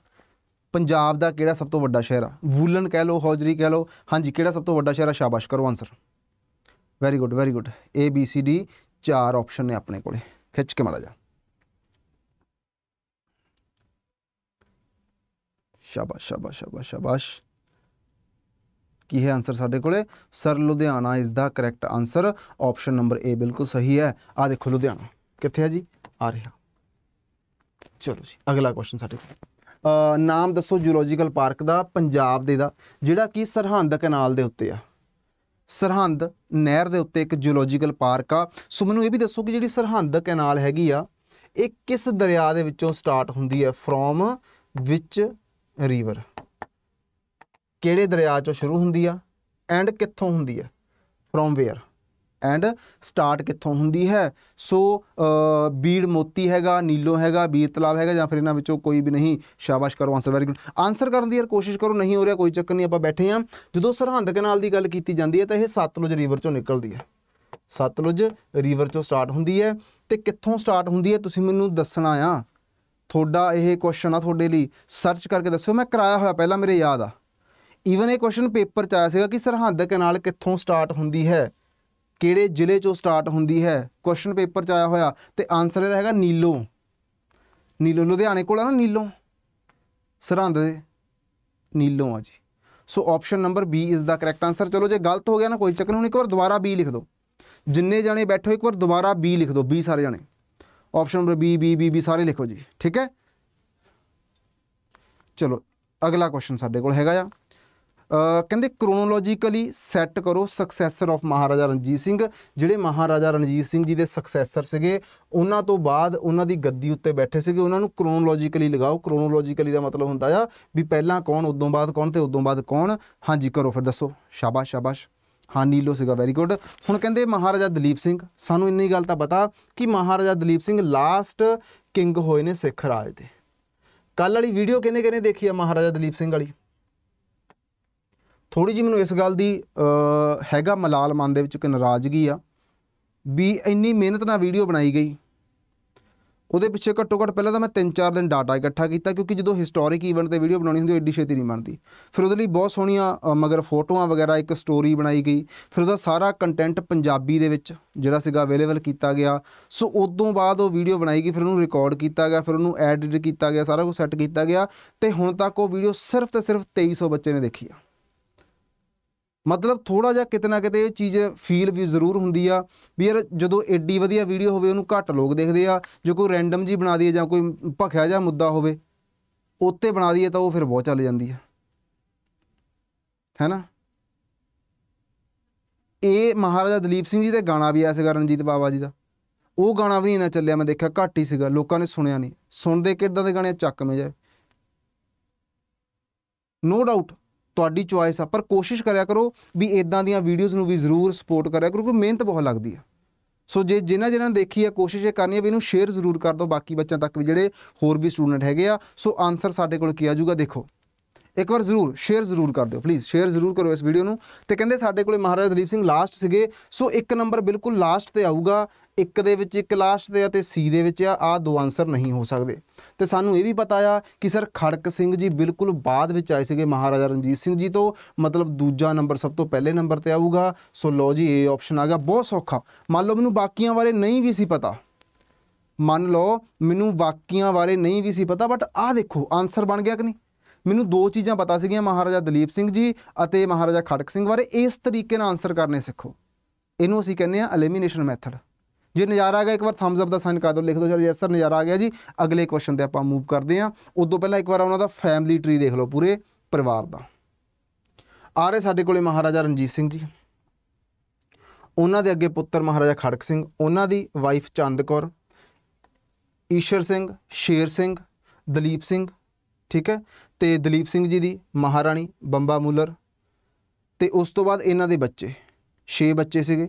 ਪੰਜਾਬ ਦਾ ਕਿਹੜਾ ਸਭ ਤੋਂ ਵੱਡਾ ਸ਼ਹਿਰ ਆ? ਵੂਲਨ ਕਹਿ ਲਓ, ਹੌਜਰੀ ਕਹਿ ਲਓ। ਹਾਂਜੀ, ਕਿਹੜਾ ਸਭ ਤੋਂ ਵੱਡਾ ਸ਼ਹਿਰ ਆ? ਸ਼ਾਬਾਸ਼, ਕਰੋ answer very good very good A B C D ਚਾਰ ਆਪਸ਼ਨ ਨੇ ਆਪਣੇ ਕੋਲੇ। ਖਿੱਚ ਕੇ ਮਾੜਾ ਜਾ ਸ਼ਾਬਾਸ਼ ਸ਼ਾਬਾਸ਼ ਸ਼ਾਬਾਸ਼ ਸ਼ਾਬਾਸ਼। ਕੀ ਹੈ ਆਨਸਰ ਸਾਡੇ ਕੋਲੇ? Sir Ludhiana is the correct answer option number A ਬਿਲਕੁਲ ਸਹੀ ਹੈ। ਆ ਦੇਖੋ ਲੁਧਿਆਣਾ। ਕਿੱਥੇ ਹੈ ਜੀ? ਆ ਰਿਹਾ। ਚਲੋ ਜੀ, ਅਗਲਾ ਕੁਐਸਚਨ ਸਾਡੇ ਕੋਲ। ਨਾਮ ਦੱਸੋ ਜੂਲੋਜੀਕਲ ਪਾਰਕ ਦਾ, ਪੰਜਾਬ ਦੇ ਦਾ, ਜਿਹੜਾ ਕਿ ਸਰਹੰਦ ਕਨਾਲ ਦੇ ਉੱਤੇ ਆ। ਸਰਹੰਦ ਨਹਿਰ ਦੇ ਉੱਤੇ ਇੱਕ ਜੂਲੋਜੀਕਲ ਪਾਰਕ ਆ। ਸੋ ਮੈਨੂੰ ਇਹ ਵੀ ਦੱਸੋ ਕਿ ਜਿਹੜੀ ਸਰਹੰਦ ਕਨਾਲ ਹੈਗੀ ਆ, ਇਹ ਕਿਸ ਦਰਿਆ ਦੇ ਵਿੱਚੋਂ ਸਟਾਰਟ ਹੁੰਦੀ ਹੈ? ਫਰੋਮ ਵਿਚ ਰਿਵਰ ਕਿਹੜੇ ਦਰਿਆ ਚੋਂ ਸ਼ੁਰੂ ਹੁੰਦੀ ਆ ਐਂਡ ਕਿੱਥੋਂ ਹੁੰਦੀ ਹੈ ਫਰੋਮ ਵੇਅਰ ਐਂਡ ਸਟਾਰਟ ਕਿੱਥੋਂ ਹੁੰਦੀ ਹੈ? ਸੋ ਬੀੜ ਮੋਤੀ ਹੈਗਾ, ਨੀਲੋ ਹੈਗਾ ਬੀਰ ਤਲਾਬ ਹੈਗਾ ਜਾਂ ਫਿਰ ਇਹਨਾਂ ਵਿੱਚੋਂ ਕੋਈ ਵੀ ਨਹੀਂ, ਸ਼ਾਬਾਸ਼ ਕਰੋ ਆਨਸਰ ਵੈਰੀ ਗੁੱਡ ਆਨਸਰ ਕਰਨ ਦੀ ਯਾਰ ਕੋਸ਼ਿਸ਼ ਕਰੋ, ਨਹੀਂ ਹੋ ਰਿਹਾ, ਕੋਈ ਚੱਕਰ ਨਹੀਂ, ਆਪਾਂ ਬੈਠੇ ਹਾਂ। ਜਦੋਂ ਸਰਹੰਦ ਕਨਾਲ ਦੀ ਗੱਲ ਕੀਤੀ ਜਾਂਦੀ ਹੈ ਤਾਂ ਇਹ ਸਤਲੁਜ ਰਿਵਰ ਚੋਂ ਨਿਕਲਦੀ ਹੈ। ਸਤਲੁਜ ਰਿਵਰ ਚੋਂ ਸਟਾਰਟ ਹੁੰਦੀ ਹੈ ਤੇ ਕਿੱਥੋਂ ਸਟਾਰਟ ਹੁੰਦੀ ਹੈ? ਤੁਸੀਂ ਮੈਨੂੰ ਦੱਸਣਾ ਆ। ਤੁਹਾਡਾ ਇਹ ਕੁਐਸਚਨ ਆ ਤੁਹਾਡੇ ਲਈ। ਸਰਚ ਕਰਕੇ ਦੱਸਿਓ, ਮੈਂ ਕਰਾਇਆ ਹੋਇਆ ਪਹਿਲਾਂ, ਮੇਰੇ ਯਾਦ ਆ। ਈਵਨ ਇਹ ਕੁਐਸਚਨ ਪੇਪਰ ਚ ਆਇਆ ਸੀਗਾ ਕਿ ਸਰਹੰਦ ਕਨਾਲ ਕਿੱਥੋਂ ਸਟਾਰਟ ਹੁੰਦੀ ਹੈ? ਕਿਹੜੇ ਜ਼ਿਲ੍ਹੇ ਚੋਂ ਸਟਾਰਟ ਹੁੰਦੀ ਹੈ? ਕੁਐਸਚਨ ਪੇਪਰ 'ਚ ਆਇਆ ਹੋਇਆ ਤੇ ਆਨਸਰ ਇਹਦਾ ਹੈਗਾ ਨੀਲੋ। ਨੀਲੋ, ਲੁਧਿਆਣੇ ਕੋਲ ਆ ਨਾ ਨੀਲੋ? ਸਰਹੰਦ ਦੇ। ਨੀਲੋ ਆ ਜੀ। So option number B is the correct answer ਚਲੋ ਜੇ ਗਲਤ ਹੋ ਗਿਆ ਨਾ ਕੋਈ ਚੱਕਰ ਨਹੀਂ ਹੁਣ ਇੱਕ ਵਾਰ ਦੁਬਾਰਾ ਬੀ ਲਿਖ ਦਿਓ। ਜਿੰਨੇ ਜਾਣੇ ਬੈਠੋ ਇੱਕ ਵਾਰ ਦੁਬਾਰਾ ਬੀ ਲਿਖ ਦਿਓ ਬੀ ਸਾਰੇ ਜਾਣੇ। Option number B B B B ਸਾਰੇ ਲਿਖੋ ਜੀ, ਠੀਕ ਹੈ? ਚਲੋ, ਅਗਲਾ ਕੁਐਸਚਨ ਸਾਡੇ ਕੋਲ ਹੈਗਾ ਆ। ਕਹਿੰਦੇ ਕ੍ਰੋਨੋਲੋਜੀਕਲੀ ਸੈੱਟ ਕਰੋ ਸਕਸੈਸਰ ਆਫ ਮਹਾਰਾਜਾ ਰਣਜੀਤ ਸਿੰਘ, ਜਿਹੜੇ ਮਹਾਰਾਜਾ ਰਣਜੀਤ ਸਿੰਘ ਜੀ ਦੇ ਸਕਸੈਸਰ ਸੀਗੇ, ਉਹਨਾਂ ਤੋਂ ਬਾਅਦ ਉਹਨਾਂ ਦੀ ਗੱਦੀ ਉੱਤੇ ਬੈਠੇ ਸੀਗੇ, ਉਹਨਾਂ ਨੂੰ ਕ੍ਰੋਨੋਲੋਜੀਕਲੀ ਲਗਾਓ। ਕ੍ਰੋਨੋਲੋਜੀਕਲੀ ਦਾ ਮਤਲਬ ਹੁੰਦਾ ਆ ਵੀ ਪਹਿਲਾਂ ਕੌਣ, ਉਦੋਂ ਬਾਅਦ ਕੌਣ ਤੇ ਉਦੋਂ ਬਾਅਦ ਕੌਣ। ਹਾਂਜੀ, ਕਰੋ ਫਿਰ ਦੱਸੋ। ਸ਼ਾਬਾਸ਼ ਸ਼ਾਬਾਸ਼। ਹਾਂ, ਨੀਲੋ ਸੀਗਾ ਵੈਰੀ ਗੁੱਡ ਹੁਣ ਕਹਿੰਦੇ ਮਹਾਰਾਜਾ ਦਲੀਪ ਸਿੰਘ, ਸਾਨੂੰ ਇੰਨੀ ਗੱਲ ਤਾਂ ਪਤਾ ਕਿ ਮਹਾਰਾਜਾ ਦਲੀਪ ਸਿੰਘ ਲਾਸਟ ਕਿੰਗ ਹੋਏ ਨੇ ਸਿੱਖ ਰਾਜ ਦੇ। ਕੱਲ ਵਾਲੀ ਵੀਡੀਓ ਕਿਹਨੇ ਕਿਹਨੇ ਦੇਖੀ ਆ ਮਹਾਰਾਜਾ ਦਲੀਪ ਸਿੰਘ ਵਾਲੀ? ਥੋੜੀ ਜਿਹੀ ਮੈਨੂੰ ਇਸ ਗੱਲ ਦੀ ਹੈਗਾ ਮਲਾਲ ਮਨ ਦੇ ਵਿੱਚ ਇੱਕ ਨਾਰਾਜ਼ਗੀ ਆ ਵੀ ਇੰਨੀ ਮਿਹਨਤ ਨਾਲ ਵੀਡੀਓ ਬਣਾਈ ਗਈ। ਉਹਦੇ ਪਿੱਛੇ ਘੱਟੋ ਘੱਟ ਪਹਿਲਾਂ ਤਾਂ ਮੈਂ 3-4 ਦਿਨ ਡਾਟਾ ਇਕੱਠਾ ਕੀਤਾ ਕਿਉਂਕਿ ਜਦੋਂ ਹਿਸਟੋਰਿਕ ਈਵੈਂਟ ਤੇ ਵੀਡੀਓ ਬਣਾਉਣੀ ਹੁੰਦੀ, ਉਹ ਏਡੀ ਛੇਤੀ ਨਹੀਂ ਬਣਦੀ। ਫਿਰ ਉਹਦੇ ਲਈ ਬਹੁਤ ਸੋਹਣੀਆਂ ਮਗਰ ਫੋਟੋਆਂ ਵਗੈਰਾ, ਇੱਕ ਸਟੋਰੀ ਬਣਾਈ ਗਈ। ਫਿਰ ਉਹਦਾ ਸਾਰਾ ਕੰਟੈਂਟ ਪੰਜਾਬੀ ਦੇ ਵਿੱਚ, ਜਿਹੜਾ ਸੀਗਾ ਅਵੇਲੇਬਲ ਕੀਤਾ ਗਿਆ। ਸੋ ਉਦੋਂ ਬਾਅਦ ਉਹ ਵੀਡੀਓ ਬਣਾਈ ਗਈ, ਫਿਰ ਉਹਨੂੰ ਰਿਕਾਰਡ ਕੀਤਾ ਗਿਆ, ਫਿਰ ਉਹਨੂੰ ਐਡਿਟ ਕੀਤਾ ਗਿਆ, ਸਾਰਾ ਕੁਝ ਸੈੱਟ ਕੀਤਾ ਗਿਆ ਤੇ ਹੁਣ ਤੱਕ ਉਹ ਵੀਡੀਓ ਸਿਰਫ ਤੇ ਸਿਰਫ 2300 ਬੱਚੇ ਨੇ ਦੇਖੀ ਆ। ਮਤਲਬ ਥੋੜਾ ਜਿਹਾ ਕਿਤੇ ਨਾ ਕਿਤੇ ਇਹ ਚੀਜ਼ ਫੀਲ ਵੀ ਜ਼ਰੂਰ ਹੁੰਦੀ ਆ ਵੀ ਯਾਰ ਜਦੋਂ ਐਡੀ ਵਧੀਆ ਵੀਡੀਓ ਹੋਵੇ, ਉਹਨੂੰ ਘੱਟ ਲੋਕ ਦੇਖਦੇ ਆ, ਜੇ ਕੋਈ ਰੈਂਡਮ ਜੀ ਬਣਾ ਦਈਏ ਜਾਂ ਕੋਈ ਭਖਿਆ ਜਿਹਾ ਮੁੱਦਾ ਹੋਵੇ, ਉੱਤੇ ਬਣਾ ਦਈਏ ਤਾਂ ਉਹ ਫਿਰ ਬਹੁਤ ਚੱਲ ਜਾਂਦੀ ਆ। ਹੈਨਾ? ਇਹ ਮਹਾਰਾਜਾ ਦਲੀਪ ਸਿੰਘ ਜੀ ਦਾ ਗਾਣਾ ਵੀ ਆਇਆ ਸੀਗਾ ਰਣਜੀਤ ਬਾਵਾ ਜੀ ਦਾ। ਉਹ ਗਾਣਾ ਵੀ ਨਹੀਂ ਨਾ ਚੱਲਿਆ, ਮੈਂ ਦੇਖਿਆ ਘੱਟ ਹੀ ਸੀਗਾ, ਲੋਕਾਂ ਨੇ ਸੁਣਿਆ ਨਹੀਂ। ਸੁਣਦੇ ਕਿੱਦਾਂ ਦੇ ਗਾਣੇ ਚੱਕ ਚੱਕਵੇਂ ਜਾਏ। ਨੋ ਡਾਊਟ ਤੁਹਾਡੀ ਚੁਆਇਸ ਆ। ਪਰ ਕੋਸ਼ਿਸ਼ ਕਰਿਆ ਕਰੋ ਵੀ ਇਦਾਂ ਦੀਆਂ ਵੀਡੀਓਜ਼ ਨੂੰ ਵੀ ਜ਼ਰੂਰ ਸਪੋਰਟ ਕਰਿਆ ਕਰੋ, ਕਿਉਂਕਿ ਮਿਹਨਤ ਬਹੁਤ ਲੱਗਦੀ ਆ। ਸੋ ਜੇ ਜਿਨ੍ਹਾਂ ਜਿਨ੍ਹਾਂ ਨੇ ਦੇਖੀ ਆ, ਕੋਸ਼ਿਸ਼ ਇਹ ਕਰਨੀ ਆ ਵੀ ਇਹਨੂੰ ਸ਼ੇਅਰ ਜ਼ਰੂਰ ਕਰ ਦਿਓ, ਬਾਕੀ ਬੱਚਿਆਂ ਤੱਕ ਵੀ ਜਿਹੜੇ ਹੋਰ ਵੀ ਸਟੂਡੈਂਟ ਹੈਗੇ ਆ। ਸੋ ਆਨਸਰ ਸਾਡੇ ਕੋਲ ਕੀ ਆ ਜਾਊਗਾ, ਦੇਖੋ। ਇੱਕ ਵਾਰ ਜ਼ਰੂਰ ਸ਼ੇਅਰ ਜ਼ਰੂਰ ਕਰ ਦਿਓ ਪਲੀਜ਼ ਸ਼ੇਅਰ ਜ਼ਰੂਰ ਕਰੋ ਇਸ ਵੀਡੀਓ ਨੂੰ। ਤੇ ਕਹਿੰਦੇ ਸਾਡੇ ਕੋਲੇ ਮਹਾਰਾਜਾ ਦਲੀਪ ਸਿੰਘ ਲਾਸਟ ਸੀਗੇ। ਸੋ ਇੱਕ ਨੰਬਰ ਬਿਲਕੁਲ ਲਾਸਟ ਤੇ ਆਊਗਾ। ਇੱਕ ਦੇ ਵਿੱਚ ਇੱਕ ਲਾਸਟ ਤੇ ਆ ਤੇ ਸੀ ਦੇ ਵਿੱਚ ਆ। ਆ ਦੋ ਆਨਸਰ ਨਹੀਂ ਹੋ ਸਕਦੇ। ਤੇ ਸਾਨੂੰ ਇਹ ਵੀ ਪਤਾ ਆ ਕਿ ਸਰ ਖੜਕ ਸਿੰਘ ਜੀ ਬਿਲਕੁਲ ਬਾਅਦ ਵਿੱਚ ਆਏ ਸੀਗੇ ਮਹਾਰਾਜਾ ਰਣਜੀਤ ਸਿੰਘ ਜੀ ਤੋਂ, ਮਤਲਬ ਦੂਜਾ ਨੰਬਰ ਸਭ ਤੋਂ ਪਹਿਲੇ ਨੰਬਰ ਤੇ ਆਊਗਾ। ਸੋ ਲਓ ਜੀ, ਇਹ ਆਪਸ਼ਨ ਆ ਗਿਆ, ਬਹੁਤ ਸੌਖਾ। ਮੰਨ ਲਓ ਮੈਨੂੰ ਬਾਕੀਆਂ ਬਾਰੇ ਨਹੀਂ ਵੀ ਸੀ ਪਤਾ। ਮੰਨ ਲਓ ਮੈਨੂੰ ਬਾਕੀਆਂ ਬਾਰੇ ਨਹੀਂ ਵੀ ਸੀ ਪਤਾ ਬਟ ਆਹ ਦੇਖੋ ਆਨਸਰ ਬਣ ਗਿਆ ਕਿ ਨਹੀਂ? ਮੈਨੂੰ ਦੋ ਚੀਜ਼ਾਂ ਪਤਾ ਸੀਗੀਆਂ, ਮਹਾਰਾਜਾ ਦਲੀਪ ਸਿੰਘ ਜੀ ਅਤੇ ਮਹਾਰਾਜਾ ਖੜਕ ਸਿੰਘ ਬਾਰੇ। ਇਸ ਤਰੀਕੇ ਨਾਲ ਆਨਸਰ ਕਰਨੇ ਸਿੱਖੋ। ਇਹਨੂੰ ਅਸੀਂ ਕਹਿੰਦੇ ਆ ਐਲੀਮੀਨੇਸ਼ਨ ਮੈਥਡ ਜੇ ਨਜ਼ਾਰਾ ਆ ਗਿਆ, ਇੱਕ ਵਾਰ ਥੰਬਸ ਅਪ ਦਾ ਸਾਈਨ ਕਰ ਦਿਓ, ਲਿਖ ਦਿਓ, ਚਲੋ ਯੈਸ ਸਰ ਨਜ਼ਾਰਾ ਆ ਗਿਆ ਜੀ। ਅਗਲੇ ਕੁਐਸਚਨ ਤੇ ਆਪਾਂ ਮੂਵ ਕਰਦੇ ਹਾਂ। ਉਦੋਂ ਪਹਿਲਾਂ ਇੱਕ ਵਾਰ ਉਹਨਾਂ ਦਾ ਫੈਮਿਲੀ ਟਰੀ ਦੇਖ ਲਓ ਪੂਰੇ ਪਰਿਵਾਰ ਦਾ। ਆ ਰਹੇ ਸਾਡੇ ਕੋਲੇ ਮਹਾਰਾਜਾ ਰਣਜੀਤ ਸਿੰਘ ਜੀ। ਉਹਨਾਂ ਦੇ ਅੱਗੇ ਪੁੱਤਰ ਮਹਾਰਾਜਾ ਖੜਕ ਸਿੰਘ, ਉਹਨਾਂ ਦੀ ਵਾਈਫ ਚੰਦ ਕੌਰ, ਈਸ਼ਰ ਸਿੰਘ, ਸ਼ੇਰ ਸਿੰਘ, ਦਲੀਪ ਸਿੰਘ, ਠੀਕ ਹੈ? ਤੇ ਦਲੀਪ ਸਿੰਘ ਜੀ ਦੀ ਮਹਾਰਾਣੀ ਬੰਬਾ ਮੂਲਰ, ਤੇ ਉਸ ਤੋਂ ਬਾਅਦ ਇਹਨਾਂ ਦੇ ਬੱਚੇ 6 ਬੱਚੇ ਸੀਗੇ।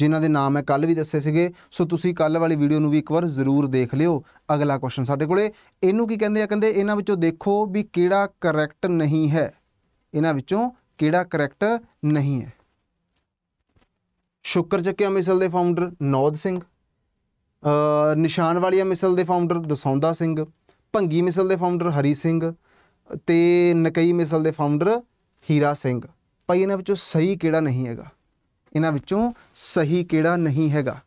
ਜਿਨ੍ਹਾਂ ਦੇ ਨਾਮ ਮੈਂ ਕੱਲ ਵੀ ਦੱਸੇ ਸੀਗੇ, ਸੋ ਤੁਸੀਂ ਕੱਲ ਵਾਲੀ ਵੀਡੀਓ ਨੂੰ ਵੀ ਇੱਕ ਵਾਰ ਜ਼ਰੂਰ ਦੇਖ ਲਿਓ। ਅਗਲਾ ਕੁਐਸਚਨ ਸਾਡੇ ਕੋਲੇ, ਇਹਨੂੰ ਕੀ ਕਹਿੰਦੇ ਆ? ਕਹਿੰਦੇ ਇਹਨਾਂ ਵਿੱਚੋਂ ਦੇਖੋ ਵੀ ਕਿਹੜਾ ਕਰੈਕਟ ਨਹੀਂ ਹੈ। ਇਹਨਾਂ ਵਿੱਚੋਂ ਕਿਹੜਾ ਕਰੈਕਟ ਨਹੀਂ ਹੈ। ਸ਼ੁਕਰ ਚੱਕਿਆ ਮਿਸਲ ਦੇ ਫਾਊਂਡਰ ਨੌਦ ਸਿੰਘ ਨਿਸ਼ਾਨ ਵਾਲੀਆ ਮਿਸਲ ਦੇ ਫਾਊਂਡਰ ਦਸੌਂਦਾ ਸਿੰਘ, ਭੰਗੀ ਮਿਸਲ ਦੇ ਫਾਊਂਡਰ ਹਰੀ ਸਿੰਘ ਤੇ ਨਕਈ ਮਿਸਲ ਦੇ ਫਾਊਂਡਰ ਹੀਰਾ ਸਿੰਘ। ਭਾਈ, ਇਹਨਾਂ ਵਿੱਚੋਂ ਸਹੀ ਕਿਹੜਾ ਨਹੀਂ ਹੈਗਾ? ਇਹਨਾਂ ਵਿੱਚੋਂ ਸਹੀ ਕਿਹੜਾ ਨਹੀਂ ਹੈਗਾ?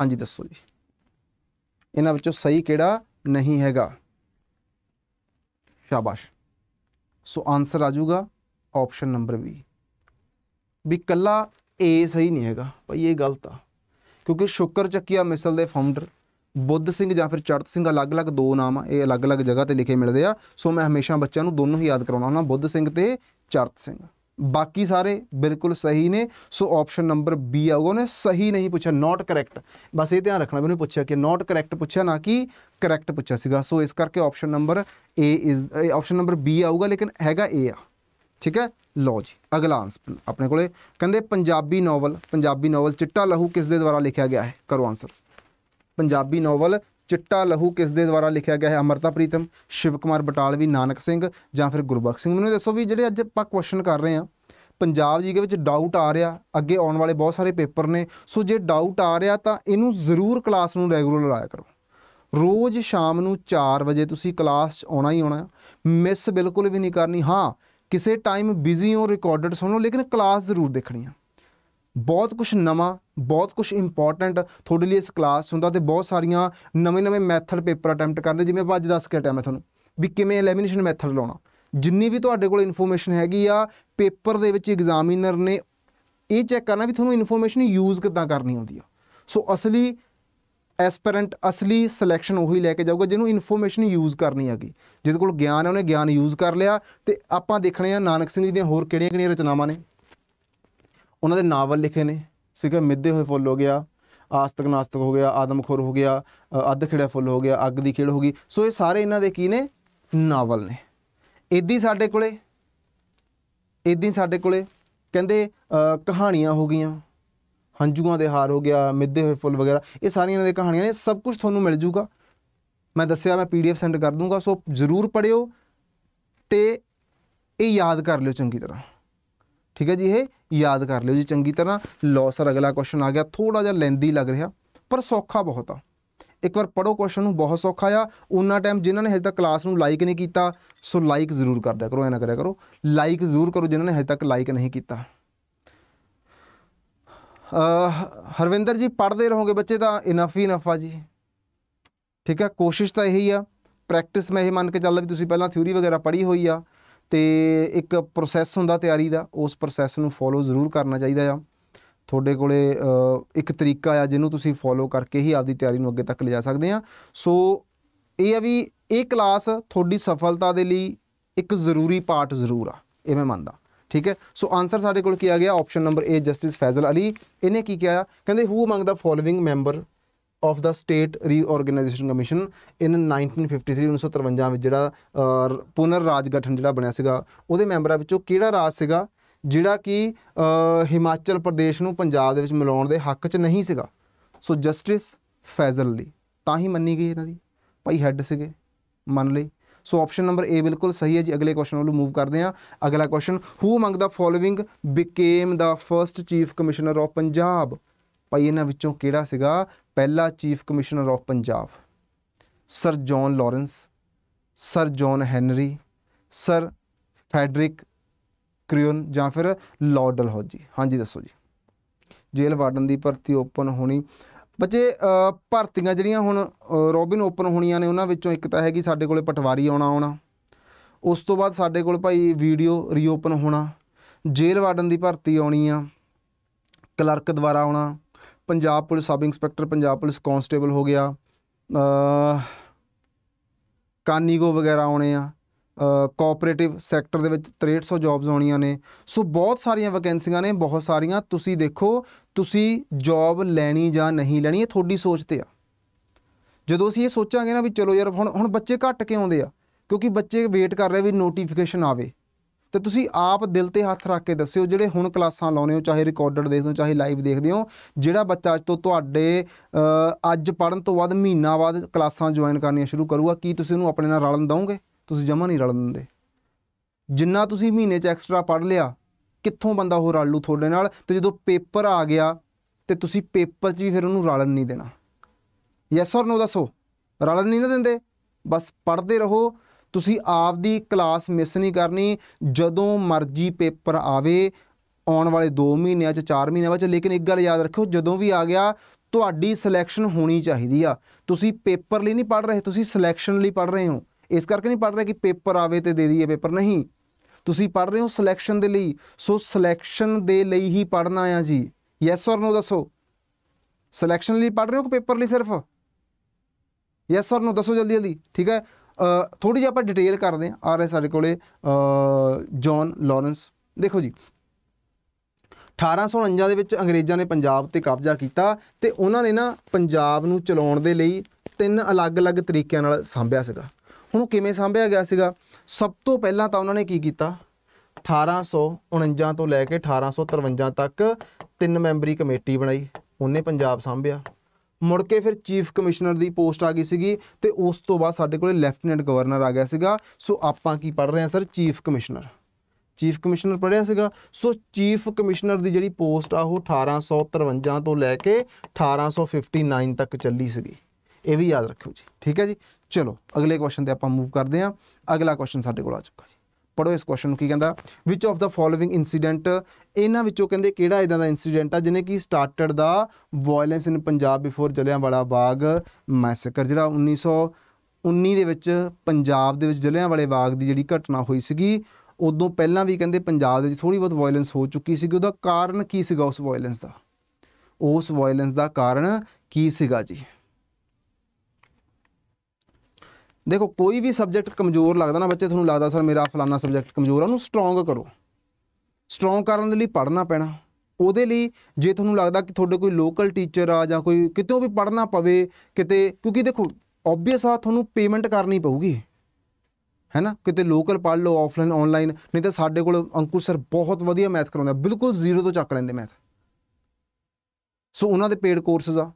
ਹਾਂਜੀ, ਦੱਸੋ ਜੀ। ਇਹਨਾਂ ਵਿੱਚੋਂ ਸਹੀ ਕਿਹੜਾ ਨਹੀਂ ਹੈਗਾ? ਸ਼ਾਬਾਸ਼। ਸੋ ਆਨਸਰ ਆ ਜਾਊਗਾ ਆਪਸ਼ਨ ਨੰਬਰ B ਵੀ ਕੱਲਾ A ਸਹੀ ਨਹੀਂ ਹੈਗਾ। ਭਾਈ, ਇਹ ਗਲਤ ਆ। ਕਿਉਂਕਿ ਸ਼ੁਕਰ ਚੱਕੀਆ ਮਿਸਲ ਦੇ ਫਾਊਂਡਰ ਬੁੱਧ ਸਿੰਘ ਜਾਂ ਫਿਰ ਚੜਤ ਸਿੰਘ ਅਲੱਗ-ਅਲੱਗ ਦੋ ਨਾਮ ਆ, ਇਹ ਅਲੱਗ-ਅਲੱਗ ਜਗ੍ਹਾ ਤੇ ਲਿਖੇ ਮਿਲਦੇ ਆ। ਸੋ ਮੈਂ ਹਮੇਸ਼ਾ ਬੱਚਿਆਂ ਨੂੰ ਦੋਨੋਂ ਹੀ ਯਾਦ ਕਰਾਉਣਾ ਹੁੰਦਾ, ਬੁੱਧ ਸਿੰਘ ਤੇ ਚੜਤ ਸਿੰਘ। ਬਾਕੀ ਸਾਰੇ ਬਿਲਕੁਲ ਸਹੀ ਨੇ। ਸੋ ਆਪਸ਼ਨ ਨੰਬਰ ਬੀ ਆਊਗਾ, ਉਹਨੇ ਸਹੀ ਨਹੀਂ ਪੁੱਛਿਆ ਨਾਟ ਕਰੈਕਟ ਬਸ ਇਹ ਧਿਆਨ ਰੱਖਣਾ ਵੀ ਉਹਨੇ ਪੁੱਛਿਆ ਕਿ ਨਾਟ ਕਰੈਕਟ ਪੁੱਛਿਆ ਨਾ ਕਿ ਕਰੈਕਟ ਪੁੱਛਿਆ ਸੀਗਾ। ਸੋ ਇਸ ਕਰਕੇ option number A is option number B ਆਊਗਾ, ਲੇਕਿਨ ਹੈਗਾ ਏ ਆ। ਠੀਕ ਹੈ? ਲੋ ਜੀ, ਅਗਲਾ ਆਨਸਰ ਆਪਣੇ ਕੋਲੇ। ਕਹਿੰਦੇ ਪੰਜਾਬੀ ਨੋਵਲ ਪੰਜਾਬੀ ਨੋਵਲ ਚਿੱਟਾ ਲਹੂ ਕਿਸ ਦੇ ਦੁਆਰਾ ਲਿਖਿਆ ਗਿਆ ਹੈ? ਕਰੋ ਆਨਸਰ ਪੰਜਾਬੀ ਨੋਵਲ ਚਿੱਟਾ ਲਹੂ ਕਿਸ ਦੇ ਦੁਆਰਾ ਲਿਖਿਆ ਗਿਆ ਹੈ? ਅਮਰਤਾ ਪ੍ਰੀਤਮ, ਸ਼ਿਵ ਕੁਮਾਰ ਬਟਾਲਵੀ ਨਾਨਕ ਸਿੰਘ ਜਾਂ ਫਿਰ ਗੁਰਬਖਸ਼ ਸਿੰਘ? ਮੈਨੂੰ ਇਹ ਦੱਸੋ ਵੀ ਜਿਹੜੇ ਅੱਜ ਆਪਾਂ ਕੁਐਸਚਨ ਕਰ ਰਹੇ ਆ ਪੰਜਾਬ ਜੀ ਦੇ ਵਿੱਚ ਡਾਊਟ ਆ ਰਿਹਾ, ਅੱਗੇ ਆਉਣ ਵਾਲੇ ਬਹੁਤ ਸਾਰੇ ਪੇਪਰ ਨੇ, ਸੋ ਜੇ ਡਾਊਟ ਆ ਰਿਹਾ ਤਾਂ ਇਹਨੂੰ ਜ਼ਰੂਰ ਕਲਾਸ ਨੂੰ ਰੈਗੂਲਰ ਲਾਇਆ ਕਰੋ। ਰੋਜ਼ ਸ਼ਾਮ ਨੂੰ 4 ਵਜੇ ਤੁਸੀਂ ਕਲਾਸ 'ਚ ਆਉਣਾ ਹੀ ਆਉਣਾ ਮਿਸ ਬਿਲਕੁਲ ਵੀ ਨਹੀਂ ਕਰਨੀ। ਹਾਂ, ਕਿਸੇ ਟਾਈਮ ਬਿਜ਼ੀ ਹੋ ਰਿਕਾਰਡਡ ਸੁਣੋ ਲੇਕਿਨ ਕਲਾਸ ਜ਼ਰੂਰ ਦੇਖਣੀ ਆ। ਬਹੁਤ ਕੁਝ ਨਵਾਂ, ਬਹੁਤ ਕੁਝ ਇੰਪੋਰਟੈਂਟ ਤੁਹਾਡੇ ਲਈ ਇਸ ਕਲਾਸ ਹੁੰਦਾ ਤੇ ਬਹੁਤ ਸਾਰੀਆਂ ਨਵੇਂ-ਨਵੇਂ ਮੈਥਡ ਪੇਪਰ ਅਟੈਂਪਟ ਕਰਦੇ, ਜਿਵੇਂ ਆਪਾਂ ਅੱਜ ਦੱਸ ਕੇ ਟਾਈਮ ਹੈ ਤੁਹਾਨੂੰ ਵੀ ਕਿਵੇਂ ਐਲੀਮੀਨੇਸ਼ਨ ਮੈਥਡ ਲਾਉਣਾ। ਜਿੰਨੀ ਵੀ ਤੁਹਾਡੇ ਕੋਲ ਇਨਫੋਰਮੇਸ਼ਨ ਹੈਗੀ ਆ ਪੇਪਰ ਦੇ ਵਿੱਚ ਐਗਜ਼ਾਮੀਨਰ ਨੇ ਇਹ ਚੈੱਕ ਕਰਨਾ ਵੀ ਤੁਹਾਨੂੰ ਇਨਫੋਰਮੇਸ਼ਨ ਯੂਜ਼ ਕਿੱਦਾਂ ਕਰਨੀ ਆਉਂਦੀ ਆ। ਸੋ ਅਸਲੀ ਐਸਪੀਰੈਂਟ ਅਸਲੀ ਸਿਲੈਕਸ਼ਨ ਉਹੀ ਲੈ ਕੇ ਜਾਊਗਾ ਜਿਹਨੂੰ ਇਨਫੋਰਮੇਸ਼ਨ ਯੂਜ਼ ਕਰਨੀ ਹੈਗੀ। ਜਿਹਦੇ ਕੋਲ ਗਿਆਨ ਹੈ, ਉਹਨੇ ਗਿਆਨ ਯੂਜ਼ ਕਰ ਲਿਆ ਤੇ ਆਪਾਂ ਦੇਖਣੇ ਆ ਨਾਨਕ ਸਿੰਘ ਜੀ ਦੀਆਂ ਹੋਰ ਕਿਹੜੀਆਂ-ਕਿਹੜੀਆਂ ਰਚਨਾਵਾਂ ਨੇ। ਉਹਨਾਂ ਦੇ ਨਾਵਲ ਲਿਖੇ ਨੇ। ਸੀਗਾ, ਮਿੱਧੇ ਹੋਏ ਫੁੱਲ ਹੋ ਗਿਆ, ਆਸਤਕ ਨਾਸਤਕ ਹੋ ਗਿਆ, ਆਦਮਖੋਰ ਹੋ ਗਿਆ ਅੱਧ ਖਿੜਿਆ ਫੁੱਲ ਹੋ ਗਿਆ, ਅੱਗ ਦੀ ਖੇੜ ਹੋ ਗਈ। ਸੋ ਇਹ ਸਾਰੇ ਇਹਨਾਂ ਦੇ ਕੀ ਨੇ? ਨਾਵਲ ਨੇ। ਇਦਾਂ ਹੀ ਸਾਡੇ ਕੋਲੇ ਇਦਾਂ ਹੀ ਸਾਡੇ ਕੋਲੇ ਕਹਿੰਦੇ ਕਹਾਣੀਆਂ ਹੋ ਗਈਆਂ। ਹੰਝੂਆਂ ਦੇ ਹਾਰ ਹੋ ਗਿਆ, ਮਿੱਧੇ ਹੋਏ ਫੁੱਲ ਵਗੈਰਾ, ਇਹ ਸਾਰੀਆਂ ਇਹਨਾਂ ਦੀਆਂ ਕਹਾਣੀਆਂ ਨੇ। ਸਭ ਕੁਝ ਤੁਹਾਨੂੰ ਮਿਲ ਜੂਗਾ। ਮੈਂ ਦੱਸਿਆ, ਮੈਂ ਪੀਡੀਐਫ ਸੈਂਡ ਕਰ ਦੂੰਗਾ, ਸੋ ਜ਼ਰੂਰ ਪੜਿਓ ਤੇ ਇਹ ਯਾਦ ਕਰ ਲਿਓ ਚੰਗੀ ਤਰ੍ਹਾਂ। ਠੀਕ ਹੈ ਜੀ ਇਹ ਯਾਦ ਕਰ ਲਿਓ ਜੀ, ਚੰਗੀ ਤਰ੍ਹਾਂ ਲਓ ਸਰ, ਅਗਲਾ ਕੁਐਸਚਨ ਆ ਗਿਆ ਥੋੜਾ ਜਿਹਾ ਲੈਂਦੀ ਲੱਗ ਰਿਹਾ, ਪਰ ਸੌਖਾ ਬਹੁਤ ਆ। ਇੱਕ ਵਾਰ ਪੜੋ ਕੁਐਸਚਨ ਨੂੰ, ਬਹੁਤ ਸੌਖਾ ਆ। ਉਹਨਾਂ ਟਾਈਮ ਜਿਨ੍ਹਾਂ ਨੇ ਹਜੇ ਤੱਕ ਕਲਾਸ ਨੂੰ ਲਾਈਕ ਨਹੀਂ ਕੀਤਾ, ਸੋ ਲਾਈਕ ਜ਼ਰੂਰ ਕਰਦਿਆ ਕਰੋ, ਐ ਨਾ ਕਰਿਆ ਕਰੋ। ਲਾਈਕ ਜ਼ਰੂਰ ਕਰੋ ਜਿਨ੍ਹਾਂ ਨੇ ਹਜੇ ਤੱਕ ਲਾਈਕ ਨਹੀਂ ਕੀਤਾ। ਹਰਵਿੰਦਰ ਜੀ, ਪੜ੍ਹਦੇ ਰਹੋਗੇ ਬੱਚੇ ਤਾਂ ਇਨਫ ਹੀ ਇਨਫ ਆ ਜੀ। ਠੀਕ ਹੈ, ਕੋਸ਼ਿਸ਼ ਤਾਂ ਇਹੀ ਆ ਪ੍ਰੈਕਟਿਸ ਮੈਂ ਇਹ ਮੰਨ ਕੇ ਚੱਲਦਾ ਵੀ ਤੁਸੀਂ ਪਹਿਲਾਂ ਥਿਊਰੀ ਵਗੈਰਾ ਪੜ੍ਹੀ ਹੋਈ ਆ। ਤੇ ਇੱਕ ਪ੍ਰੋਸੈਸ ਹੁੰਦਾ ਤਿਆਰੀ ਦਾ, ਉਸ ਪ੍ਰੋਸੈਸ ਨੂੰ ਫੋਲੋ ਜ਼ਰੂਰ ਕਰਨਾ ਚਾਹੀਦਾ ਆ। ਤੁਹਾਡੇ ਕੋਲੇ ਇੱਕ ਤਰੀਕਾ ਆ ਜਿਹਨੂੰ ਤੁਸੀਂ ਫੋਲੋ ਕਰਕੇ ਹੀ ਆਪਦੀ ਤਿਆਰੀ ਨੂੰ ਅੱਗੇ ਤੱਕ ਲਿਜਾ ਸਕਦੇ ਆ। ਸੋ, ਇਹ ਆ ਵੀ ਇਹ ਕਲਾਸ ਤੁਹਾਡੀ ਸਫਲਤਾ ਦੇ ਲਈ ਇੱਕ ਜ਼ਰੂਰੀ ਪਾਰਟ ਜ਼ਰੂਰ ਆ, ਇਹ ਮੈਂ ਮੰਨਦਾ। ਠੀਕ ਹੈ? ਸੋ ਆਨਸਰ ਸਾਡੇ ਕੋਲ ਕੀ ਆ ਗਿਆ? Option number A justice Fazl Ali ਇਹਨੇ ਕੀ ਕਿਹਾ ਕਹਿੰਦੇ who among the following member of the state reorganisation commission in 1953 1953 ਵਿੱਚ ਜਿਹੜਾ ਪੁਨਰ ਰਾਜ ਗਠਨ ਜਿਹੜਾ ਬਣਿਆ ਸੀਗਾ, ਉਹਦੇ ਮੈਂਬਰਾਂ ਵਿੱਚੋਂ ਕਿਹੜਾ ਰਾਜ ਸੀਗਾ ਜਿਹੜਾ ਕਿ ਹਿਮਾਚਲ ਪ੍ਰਦੇਸ਼ ਨੂੰ ਪੰਜਾਬ ਦੇ ਵਿੱਚ ਮਿਲਾਉਣ ਦੇ ਹੱਕ 'ਚ ਨਹੀਂ ਸੀਗਾ? ਸੋ ਜਸਟਿਸ ਫੈਜ਼ਲ ਲਈ ਤਾਂ ਹੀ ਮੰਨੀ ਗਈ ਇਹਨਾਂ ਦੀ। ਭਾਈ ਹੈੱਡ ਸੀਗੇ, ਮੰਨ ਲਈ। ਸੋ ਆਪਸ਼ਨ ਨੰਬਰ ਏ ਬਿਲਕੁਲ ਸਹੀ ਹੈ ਜੀ। ਅਗਲੇ ਕੁਐਸਚਨ ਵੱਲ ਮੂਵ ਕਰਦੇ ਹਾਂ। ਅਗਲਾ question who among the following became the first chief commissioner of Punjab ਭਾਈ, ਇਹਨਾਂ ਵਿੱਚੋਂ ਕਿਹੜਾ ਸੀਗਾ? ਪਹਿਲਾ chief commissioner of Punjab, sir John Lawrence, sir John Henry, sir Frederick ਕ੍ਰਿਓਨ ਜਾਂ ਫਿਰ ਲਾਰਡ ਡਲਹੌਜੀ। ਹਾਂਜੀ, ਦੱਸੋ ਜੀ। ਜੇਲ੍ਹ ਵਾਰਡਨ ਦੀ ਭਰਤੀ ਓਪਨ ਹੋਣੀ। ਬੱਚੇ ਭਰਤੀਆਂ ਜਿਹੜੀਆਂ ਹੁਣ ਰੋਬਿਨ ਓਪਨ ਹੋਣੀਆਂ ਨੇ, ਉਹਨਾਂ ਵਿੱਚੋਂ ਇੱਕ ਤਾਂ ਹੈਗੀ ਸਾਡੇ ਕੋਲੇ ਪਟਵਾਰੀ ਆਉਣਾ ਆਉਣਾ। ਉਸ ਤੋਂ ਬਾਅਦ ਸਾਡੇ ਕੋਲ ਭਾਈ ਵੀਡੀਓ ਰੀਓਪਨ ਹੋਣਾ। ਜੇਲ੍ਹ ਵਾਰਡਨ ਦੀ ਭਰਤੀ ਆਉਣੀ ਆ। ਕਲਰਕ ਦੁਆਰਾ ਆਉਣਾ। Punjab police sub inspector, Punjab police constable ਹੋ ਗਿਆ ਕਾਨੀਗੋ ਵਗੈਰਾ ਆਉਣੇ ਆ ਕੋਆਪਰੇਟਿਵ ਸੈਕਟਰ ਦੇ ਵਿੱਚ 6300 ਜੌਬਸ ਆਉਣੀਆਂ ਨੇ। ਸੋ ਬਹੁਤ ਸਾਰੀਆਂ ਵੈਕੈਂਸੀਆਂ ਨੇ, ਬਹੁਤ ਸਾਰੀਆਂ, ਤੁਸੀਂ ਦੇਖੋ, ਤੁਸੀਂ ਜੌਬ ਲੈਣੀ ਜਾਂ ਨਹੀਂ ਲੈਣੀ, ਇਹ ਤੁਹਾਡੀ ਸੋਚ ਤੇ ਆ। ਜਦੋਂ ਅਸੀਂ ਇਹ ਸੋਚਾਂਗੇ ਨਾ ਵੀ ਚਲੋ ਯਾਰ, ਹੁਣ ਹੁਣ ਬੱਚੇ ਘੱਟ ਕੇ ਆਉਂਦੇ ਆ? ਕਿਉਂਕਿ ਬੱਚੇ ਵੇਟ ਕਰ ਰਹੇ ਵੀ ਨੋਟੀਫਿਕੇਸ਼ਨ ਆਵੇ। ਤੇ ਤੁਸੀਂ ਆਪ ਦਿਲ ਤੇ ਹੱਥ ਰੱਖ ਕੇ ਦੱਸਿਓ ਜਿਹੜੇ ਹੁਣ ਕਲਾਸਾਂ ਲਾਉਨੇ ਹੋ, ਚਾਹੇ ਰਿਕਾਰਡਡ ਦੇਖਦੇ ਹੋ, ਚਾਹੇ ਲਾਈਵ ਦੇਖਦੇ ਹੋ, ਜਿਹੜਾ ਬੱਚਾ ਅੱਜ ਤੋਂ ਤੁਹਾਡੇ ਅੱਜ ਪੜਨ ਤੋਂ ਬਾਅਦ ਮਹੀਨਾ ਬਾਅਦ ਕਲਾਸਾਂ ਜੁਆਇਨ ਕਰਨੀਆਂ ਸ਼ੁਰੂ ਕਰੂਗਾ, ਕੀ ਤੁਸੀਂ ਉਹਨੂੰ ਆਪਣੇ ਨਾਲ ਰਲਣ ਦਵੋਗੇ? ਤੁਸੀਂ ਜਮਾ ਨਹੀਂ ਰਲਣ ਦਿੰਦੇ। ਜਿੰਨਾ ਤੁਸੀਂ ਮਹੀਨੇ 'ਚ ਐਕਸਟਰਾ ਪੜ ਲਿਆ, ਕਿੱਥੋਂ ਬੰਦਾ ਉਹ ਰਲ ਲੂ ਤੁਹਾਡੇ ਨਾਲ? ਤੇ ਜਦੋਂ ਪੇਪਰ ਆ ਗਿਆ, ਤੇ ਤੁਸੀਂ ਪੇਪਰ 'ਚ ਵੀ ਫਿਰ ਉਹਨੂੰ ਰਲਣ ਨਹੀਂ ਦੇਣਾ। ਯੈਸ ਔਰ ਨੋ ਦੱਸੋ। ਰਲਣ ਨਹੀਂ ਨਾ ਦਿੰਦੇ। ਬਸ ਪੜ੍ਹਦੇ ਰਹੋ। ਤੁਸੀਂ ਆਪਦੀ ਕਲਾਸ ਮਿਸ ਨਹੀਂ ਕਰਨੀ, ਜਦੋਂ ਮਰਜ਼ੀ ਪੇਪਰ ਆਵੇ, ਆਉਣ ਵਾਲੇ 2 ਮਹੀਨਿਆਂ ਚ 4 ਮਹੀਨਿਆਂ ਵਿੱਚ ਲੇਕਿਨ ਇੱਕ ਗੱਲ ਯਾਦ ਰੱਖਿਓ, ਜਦੋਂ ਵੀ ਆ ਗਿਆ, ਤੁਹਾਡੀ ਸਿਲੈਕਸ਼ਨ ਹੋਣੀ ਚਾਹੀਦੀ ਆ। ਤੁਸੀਂ ਪੇਪਰ ਲਈ ਨਹੀਂ ਪੜ੍ਹ ਰਹੇ, ਤੁਸੀਂ ਸਿਲੈਕਸ਼ਨ ਲਈ ਪੜ੍ਹ ਰਹੇ ਹੋ। ਇਸ ਕਰਕੇ ਨਹੀਂ ਪੜ੍ਹ ਰਹੇ ਕਿ ਪੇਪਰ ਆਵੇ ਤੇ ਦੇ ਦਈਏ ਪੇਪਰ, ਨਹੀਂ। ਤੁਸੀਂ ਪੜ੍ਹ ਰਹੇ ਹੋ ਸਿਲੈਕਸ਼ਨ ਦੇ ਲਈ, ਸੋ ਸਿਲੈਕਸ਼ਨ ਦੇ ਲਈ ਹੀ ਪੜ੍ਹਨਾ ਆ ਜੀ। ਯੈਸ ਔਰ ਨੋ ਦੱਸੋ? ਸਿਲੈਕਸ਼ਨ ਲਈ ਪੜ੍ਹ ਰਹੇ ਹੋ ਕਿ ਪੇਪਰ ਲਈ ਸਿਰਫ? ਯੈਸ ਔਰ ਨੋ ਦੱਸੋ ਜਲਦੀ ਜਲਦੀ ਠੀਕ ਹੈ? ਥੋੜੀ ਜਿਹੀ ਆਪਾਂ ਡਿਟੇਲ ਕਰਦੇ ਹਾਂ ਆ ਰਹੇ ਸਾਡੇ ਕੋਲੇ ਅ, ਜੌਨ ਲਾਰੈਂਸ ਦੇਖੋ ਜੀ 1849 ਦੇ ਵਿੱਚ ਅੰਗਰੇਜ਼ਾਂ ਨੇ ਪੰਜਾਬ ਤੇ ਕਬਜ਼ਾ ਕੀਤਾ ਤੇ ਉਹਨਾਂ ਨੇ ਨਾ ਪੰਜਾਬ ਨੂੰ ਚਲਾਉਣ ਦੇ ਲਈ ਤਿੰਨ ਅਲੱਗ-ਅਲੱਗ ਤਰੀਕਿਆਂ ਨਾਲ ਸਾਂਭਿਆ ਸੀਗਾ। ਹੁਣ ਉਹ ਕਿਵੇਂ ਸਾਂਭਿਆ ਗਿਆ ਸੀਗਾ? ਸਭ ਤੋਂ ਪਹਿਲਾਂ ਤਾਂ ਉਹਨਾਂ ਨੇ ਕੀ ਕੀਤਾ? 1849 ਤੋਂ ਲੈ ਕੇ 1853 ਤੱਕ ਤਿੰਨ ਮੈਂਬਰੀ ਕਮੇਟੀ ਬਣਾਈ। ਉਹਨੇ ਪੰਜਾਬ ਸਾਂਭਿਆ। ਮੁੜ ਕੇ ਫਿਰ ਚੀਫ ਕਮਿਸ਼ਨਰ ਦੀ ਪੋਸਟ ਆ ਗਈ ਸੀਗੀ ਤੇ ਉਸ ਤੋਂ ਬਾਅਦ ਸਾਡੇ ਕੋਲੇ ਲੈਫਟੀਨੈਂਟ ਗਵਰਨਰ ਆ ਗਿਆ ਸੀਗਾ। ਸੋ ਆਪਾਂ ਕੀ ਪੜ੍ਹ ਰਹੇ ਹਾਂ sir? Chief commissioner. Chief commissioner ਪੜ੍ਹਿਆ ਸੀਗਾ। ਸੋ ਚੀਫ ਕਮਿਸ਼ਨਰ ਦੀ ਜਿਹੜੀ ਪੋਸਟ ਆ, ਉਹ 1853 ਤੋਂ ਲੈ ਕੇ 1859 ਤੱਕ ਚੱਲੀ ਸੀਗੀ। ਇਹ ਵੀ ਯਾਦ ਰੱਖਿਓ ਜੀ। ਠੀਕ ਹੈ ਜੀ? ਚਲੋ, ਅਗਲੇ ਕੁਐਸਚਨ ਤੇ ਆਪਾਂ ਮੂਵ ਕਰਦੇ ਹਾਂ। ਅਗਲਾ ਕੁਐਸਚਨ ਸਾਡੇ ਕੋਲ ਆ ਚੁੱਕਾ ਜੀ। ਪੜੋ ਇਸ ਕੁਐਸਚਨ ਨੂੰ, ਕੀ ਕਹਿੰਦਾ which of the following incident ਇਹਨਾਂ ਵਿੱਚੋਂ ਕਹਿੰਦੇ ਕਿਹੜਾ ਇਦਾਂ ਦਾ ਇਨਸੀਡੈਂਟ ਆ, ਜਿਹਨੇ ਕੀ started the violence in Punjab before Jallianwala Bagh massacre ਜਿਹੜਾ 1919 ਦੇ ਵਿੱਚ ਪੰਜਾਬ ਦੇ ਵਿੱਚ ਜਲਿਆਂਵਾਲੇ ਬਾਗ ਦੀ ਜਿਹੜੀ ਘਟਨਾ ਹੋਈ ਸੀਗੀ, ਉਦੋਂ ਪਹਿਲਾਂ ਵੀ ਕਹਿੰਦੇ ਪੰਜਾਬ ਦੇ ਵਿੱਚ ਥੋੜੀ ਬਹੁਤ ਵਾਇਲੈਂਸ ਹੋ ਚੁੱਕੀ ਸੀਗੀ, ਉਹਦਾ ਕਾਰਨ ਕੀ ਸੀਗਾ ਉਸ ਵਾਇਲੈਂਸ ਦਾ? ਉਸ ਵਾਇਲੈਂਸ ਦਾ ਕਾਰਨ ਕੀ ਸੀਗਾ ਜੀ? ਦੇਖੋ, ਕੋਈ ਵੀ ਸਬਜੈਕਟ ਕਮਜ਼ੋਰ ਲੱਗਦਾ ਨਾ ਬੱਚੇ, ਤੁਹਾਨੂੰ ਲੱਗਦਾ ਸਰ ਮੇਰਾ ਫਲਾਨਾ ਸਬਜੈਕਟ ਕਮਜ਼ੋਰ ਆ, ਉਹਨੂੰ ਸਟਰੋਂਗ ਕਰੋ। ਸਟਰੋਂਗ ਕਰਨ ਦੇ ਲਈ ਪੜ੍ਹਨਾ ਪੈਣਾ। ਉਹਦੇ ਲਈ ਜੇ ਤੁਹਾਨੂੰ ਲੱਗਦਾ ਕਿ ਤੁਹਾਡੇ ਕੋਈ ਲੋਕਲ ਟੀਚਰ ਆ ਜਾਂ ਕੋਈ ਕਿਤੇੋਂ ਵੀ ਪੜ੍ਹਨਾ ਪਵੇ, ਕਿਤੇ, ਕਿਉਂਕਿ ਦੇਖੋ ਆਬਵੀਅਸ ਆ, ਤੁਹਾਨੂੰ ਪੇਮੈਂਟ ਕਰਨੀ ਪਊਗੀ। ਹੈ ਨਾ? ਕਿਤੇ ਲੋਕਲ ਪੜ੍ਹ ਲਓ ਆਫਲਾਈਨ ਆਨਲਾਈਨ ਨਹੀਂ ਤਾਂ ਸਾਡੇ ਕੋਲ ਅੰਕੁਸ਼ ਸਰ ਬਹੁਤ ਵਧੀਆ ਮੈਥ ਕਰਾਉਂਦੇ ਬਿਲਕੁਲ ਜ਼ੀਰੋ ਤੋਂ ਚੱਕ ਲੈਂਦੇ ਮੈਥ ਸੋ ਉਹਨਾਂ ਦੇ ਪੇਡ ਕੋਰਸਸ ਆ।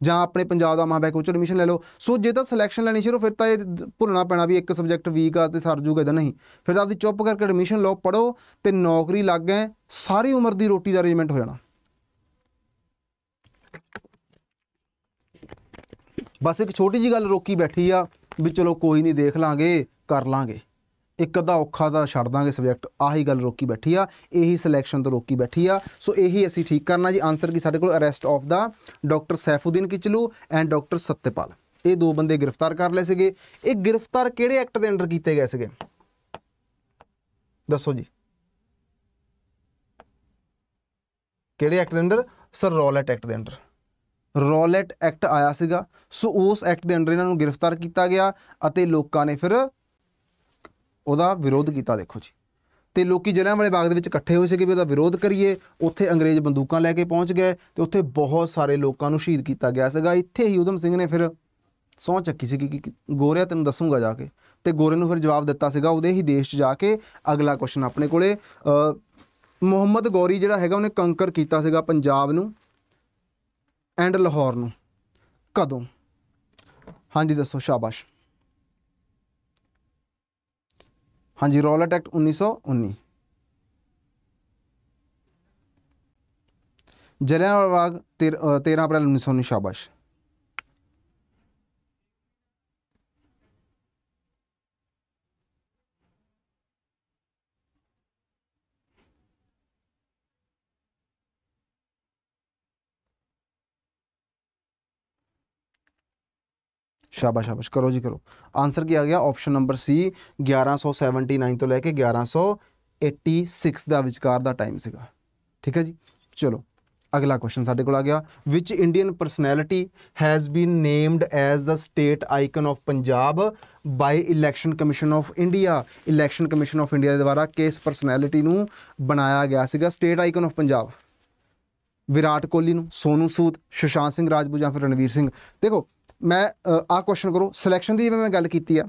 ਜਾਂ ਆਪਣੇ ਪੰਜਾਬ ਦਾ ਮਹਾਬੈਕ ਉੱਚ ਐਡਮਿਸ਼ਨ ਲੈ ਲਓ। ਸੋ ਜੇ ਤਾਂ ਸਿਲੈਕਸ਼ਨ ਲੈਣੀ ਸ਼ੁਰੂ, ਫਿਰ ਤਾਂ ਇਹ ਭੁੱਲਣਾ ਪੈਣਾ ਵੀ ਇੱਕ ਸਬਜੈਕਟ ਵੀਕ ਆ ਤੇ ਸਰ ਜੂਗਾ ਇਹਦਾ ਨਹੀਂ। ਫਿਰ ਤਾਂ ਆਪਦੀ ਚੁੱਪ ਕਰਕੇ ਐਡਮਿਸ਼ਨ ਲਓ ਪੜੋ ਤੇ ਨੌਕਰੀ ਲੱਗ ਗਏ, ਸਾਰੀ ਉਮਰ ਦੀ ਰੋਟੀ ਦਾ ਅਰੇਂਜਮੈਂਟ ਹੋ ਜਾਣਾ। ਬਸ ਇੱਕ ਛੋਟੀ ਜੀ ਗੱਲ ਰੋਕੀ ਬੈਠੀ ਆ ਵੀ ਚਲੋ ਕੋਈ ਨਹੀਂ ਦੇਖ ਲਾਂਗੇ, ਕਰ ਲਾਂਗੇ। ਇੱਕ ਅੱਧਾ ਔਖਾ ਦਾ ਛੱਡ ਦਾਂਗੇ ਸਬਜੈਕਟ ਆਹੀ ਗੱਲ ਰੋਕੀ ਬੈਠੀ ਆ, ਇਹੀ ਸਿਲੈਕਸ਼ਨ ਤੋਂ ਰੋਕੀ ਬੈਠੀ ਆ। ਸੋ ਇਹੀ ਅਸੀਂ ਠੀਕ ਕਰਨਾ ਜੀ। ਆਨਸਰ ਕੀ ਸਾਡੇ ਕੋਲ? Arrest of the doctor Saifuddin Kitchlew and doctor Satyapal. ਇਹ ਦੋ ਬੰਦੇ ਗ੍ਰਿਫਤਾਰ ਕਰ ਲਏ ਸੀਗੇ। ਇਹ ਗ੍ਰਿਫਤਾਰ ਕਿਹੜੇ ਐਕਟ ਦੇ ਅੰਡਰ ਕੀਤੇ ਗਏ ਸੀਗੇ? ਦੱਸੋ ਜੀ। ਕਿਹੜੇ ਐਕਟ ਦੇ ਅੰਡਰ ਸਰ, ਰੌਲਟ ਐਕਟ ਦੇ ਅੰਡਰ ਰੌਲਟ ਐਕਟ ਆਇਆ ਸੀਗਾ। ਸੋ ਉਸ ਐਕਟ ਦੇ ਅੰਡਰ ਇਹਨਾਂ ਨੂੰ ਗ੍ਰਿਫਤਾਰ ਕੀਤਾ ਗਿਆ ਅਤੇ ਲੋਕਾਂ ਨੇ ਫਿਰ ਉਹਦਾ ਵਿਰੋਧ ਕੀਤਾ ਦੇਖੋ ਜੀ। ਤੇ ਲੋਕੀ ਜਲਿਆਂਵਾਲੇ ਬਾਗ ਦੇ ਵਿੱਚ ਇਕੱਠੇ ਹੋਏ ਸੀਗੇ ਵੀ ਉਹਦਾ ਵਿਰੋਧ ਕਰੀਏ। ਉੱਥੇ ਅੰਗਰੇਜ਼ ਬੰਦੂਕਾਂ ਲੈ ਕੇ ਪਹੁੰਚ ਗਏ ਤੇ ਉੱਥੇ ਬਹੁਤ ਸਾਰੇ ਲੋਕਾਂ ਨੂੰ ਸ਼ਹੀਦ ਕੀਤਾ ਗਿਆ ਸੀਗਾ। ਇੱਥੇ ਹੀ ਉਦਮ ਸਿੰਘ ਨੇ ਫਿਰ ਸਹੁੰ ਚੱਕੀ ਸੀ ਕਿ ਗੋਰਿਆ ਤੈਨੂੰ ਦੱਸੂਗਾ ਜਾ ਕੇ। ਤੇ ਗੋਰੇ ਨੂੰ ਫਿਰ ਜਵਾਬ ਦਿੱਤਾ ਸੀਗਾ ਉਹਦੇ ਹੀ ਦੇਸ਼ 'ਚ ਜਾ ਕੇ ਅਗਲਾ ਕੁਐਸਚਨ ਆਪਣੇ ਕੋਲੇ। ਮੁਹੰਮਦ ਗੌਰੀ ਜਿਹੜਾ ਹੈਗਾ ਉਹਨੇ ਕੰਕਰ ਕੀਤਾ ਸੀਗਾ ਪੰਜਾਬ ਨੂੰ ਐਂਡ ਲਾਹੌਰ ਨੂੰ। ਕਦੋਂ? ਹਾਂਜੀ, ਦੱਸੋ, ਸ਼ਾਬਾਸ਼। ਹਾਂਜੀ ਰੌਲਟ ਐਕਟ 1919 ਜਲਿਆਂਵਾਲਾ ਬਾਗ 13 ਅਪ੍ਰੈਲ 1919 ਸ਼ਾਬਾਸ਼। ਸ਼ਾਬਾਸ਼ ਸ਼ਾਬਾਸ਼। ਕਰੋ ਜੀ, ਕਰੋ। ਆਨਸਰ ਕੀ ਆ ਗਿਆ? ਆਪਸ਼ਨ ਨੰਬਰ ਸੀ 1179 ਤੋਂ ਲੈ ਕੇ 1186 ਦਾ ਵਿਚਕਾਰ ਦਾ ਟਾਈਮ ਸੀਗਾ। ਠੀਕ ਹੈ ਜੀ? ਚਲੋ, ਅਗਲਾ ਕੁਐਸਚਨ ਸਾਡੇ ਕੋਲ ਆ ਗਿਆ। Which Indian personality has been named as the state icon of Punjab by election commission of India election commission of India ਦੇ ਦੁਆਰਾ ਕਿਸ ਪਰਸਨੈਲਿਟੀ ਨੂੰ ਬਣਾਇਆ ਗਿਆ ਸੀਗਾ? State icon of Punjab Virat Kohli ਨੂੰ, ਸੋਨੂ ਸੂਦ ਸੁਸ਼ਾਂਤ ਸਿੰਘ ਰਾਜਪੂਤ ਜਾਂ ਫਿਰ ਰਣਵੀਰ ਸਿੰਘ। ਦੇਖੋ ਮੈਂ ਆਹ ਕੁਐਸਚਨ ਕਰੋ। ਸਿਲੈਕਸ਼ਨ ਦੀ ਜਿਵੇਂ ਮੈਂ ਗੱਲ ਕੀਤੀ ਆ,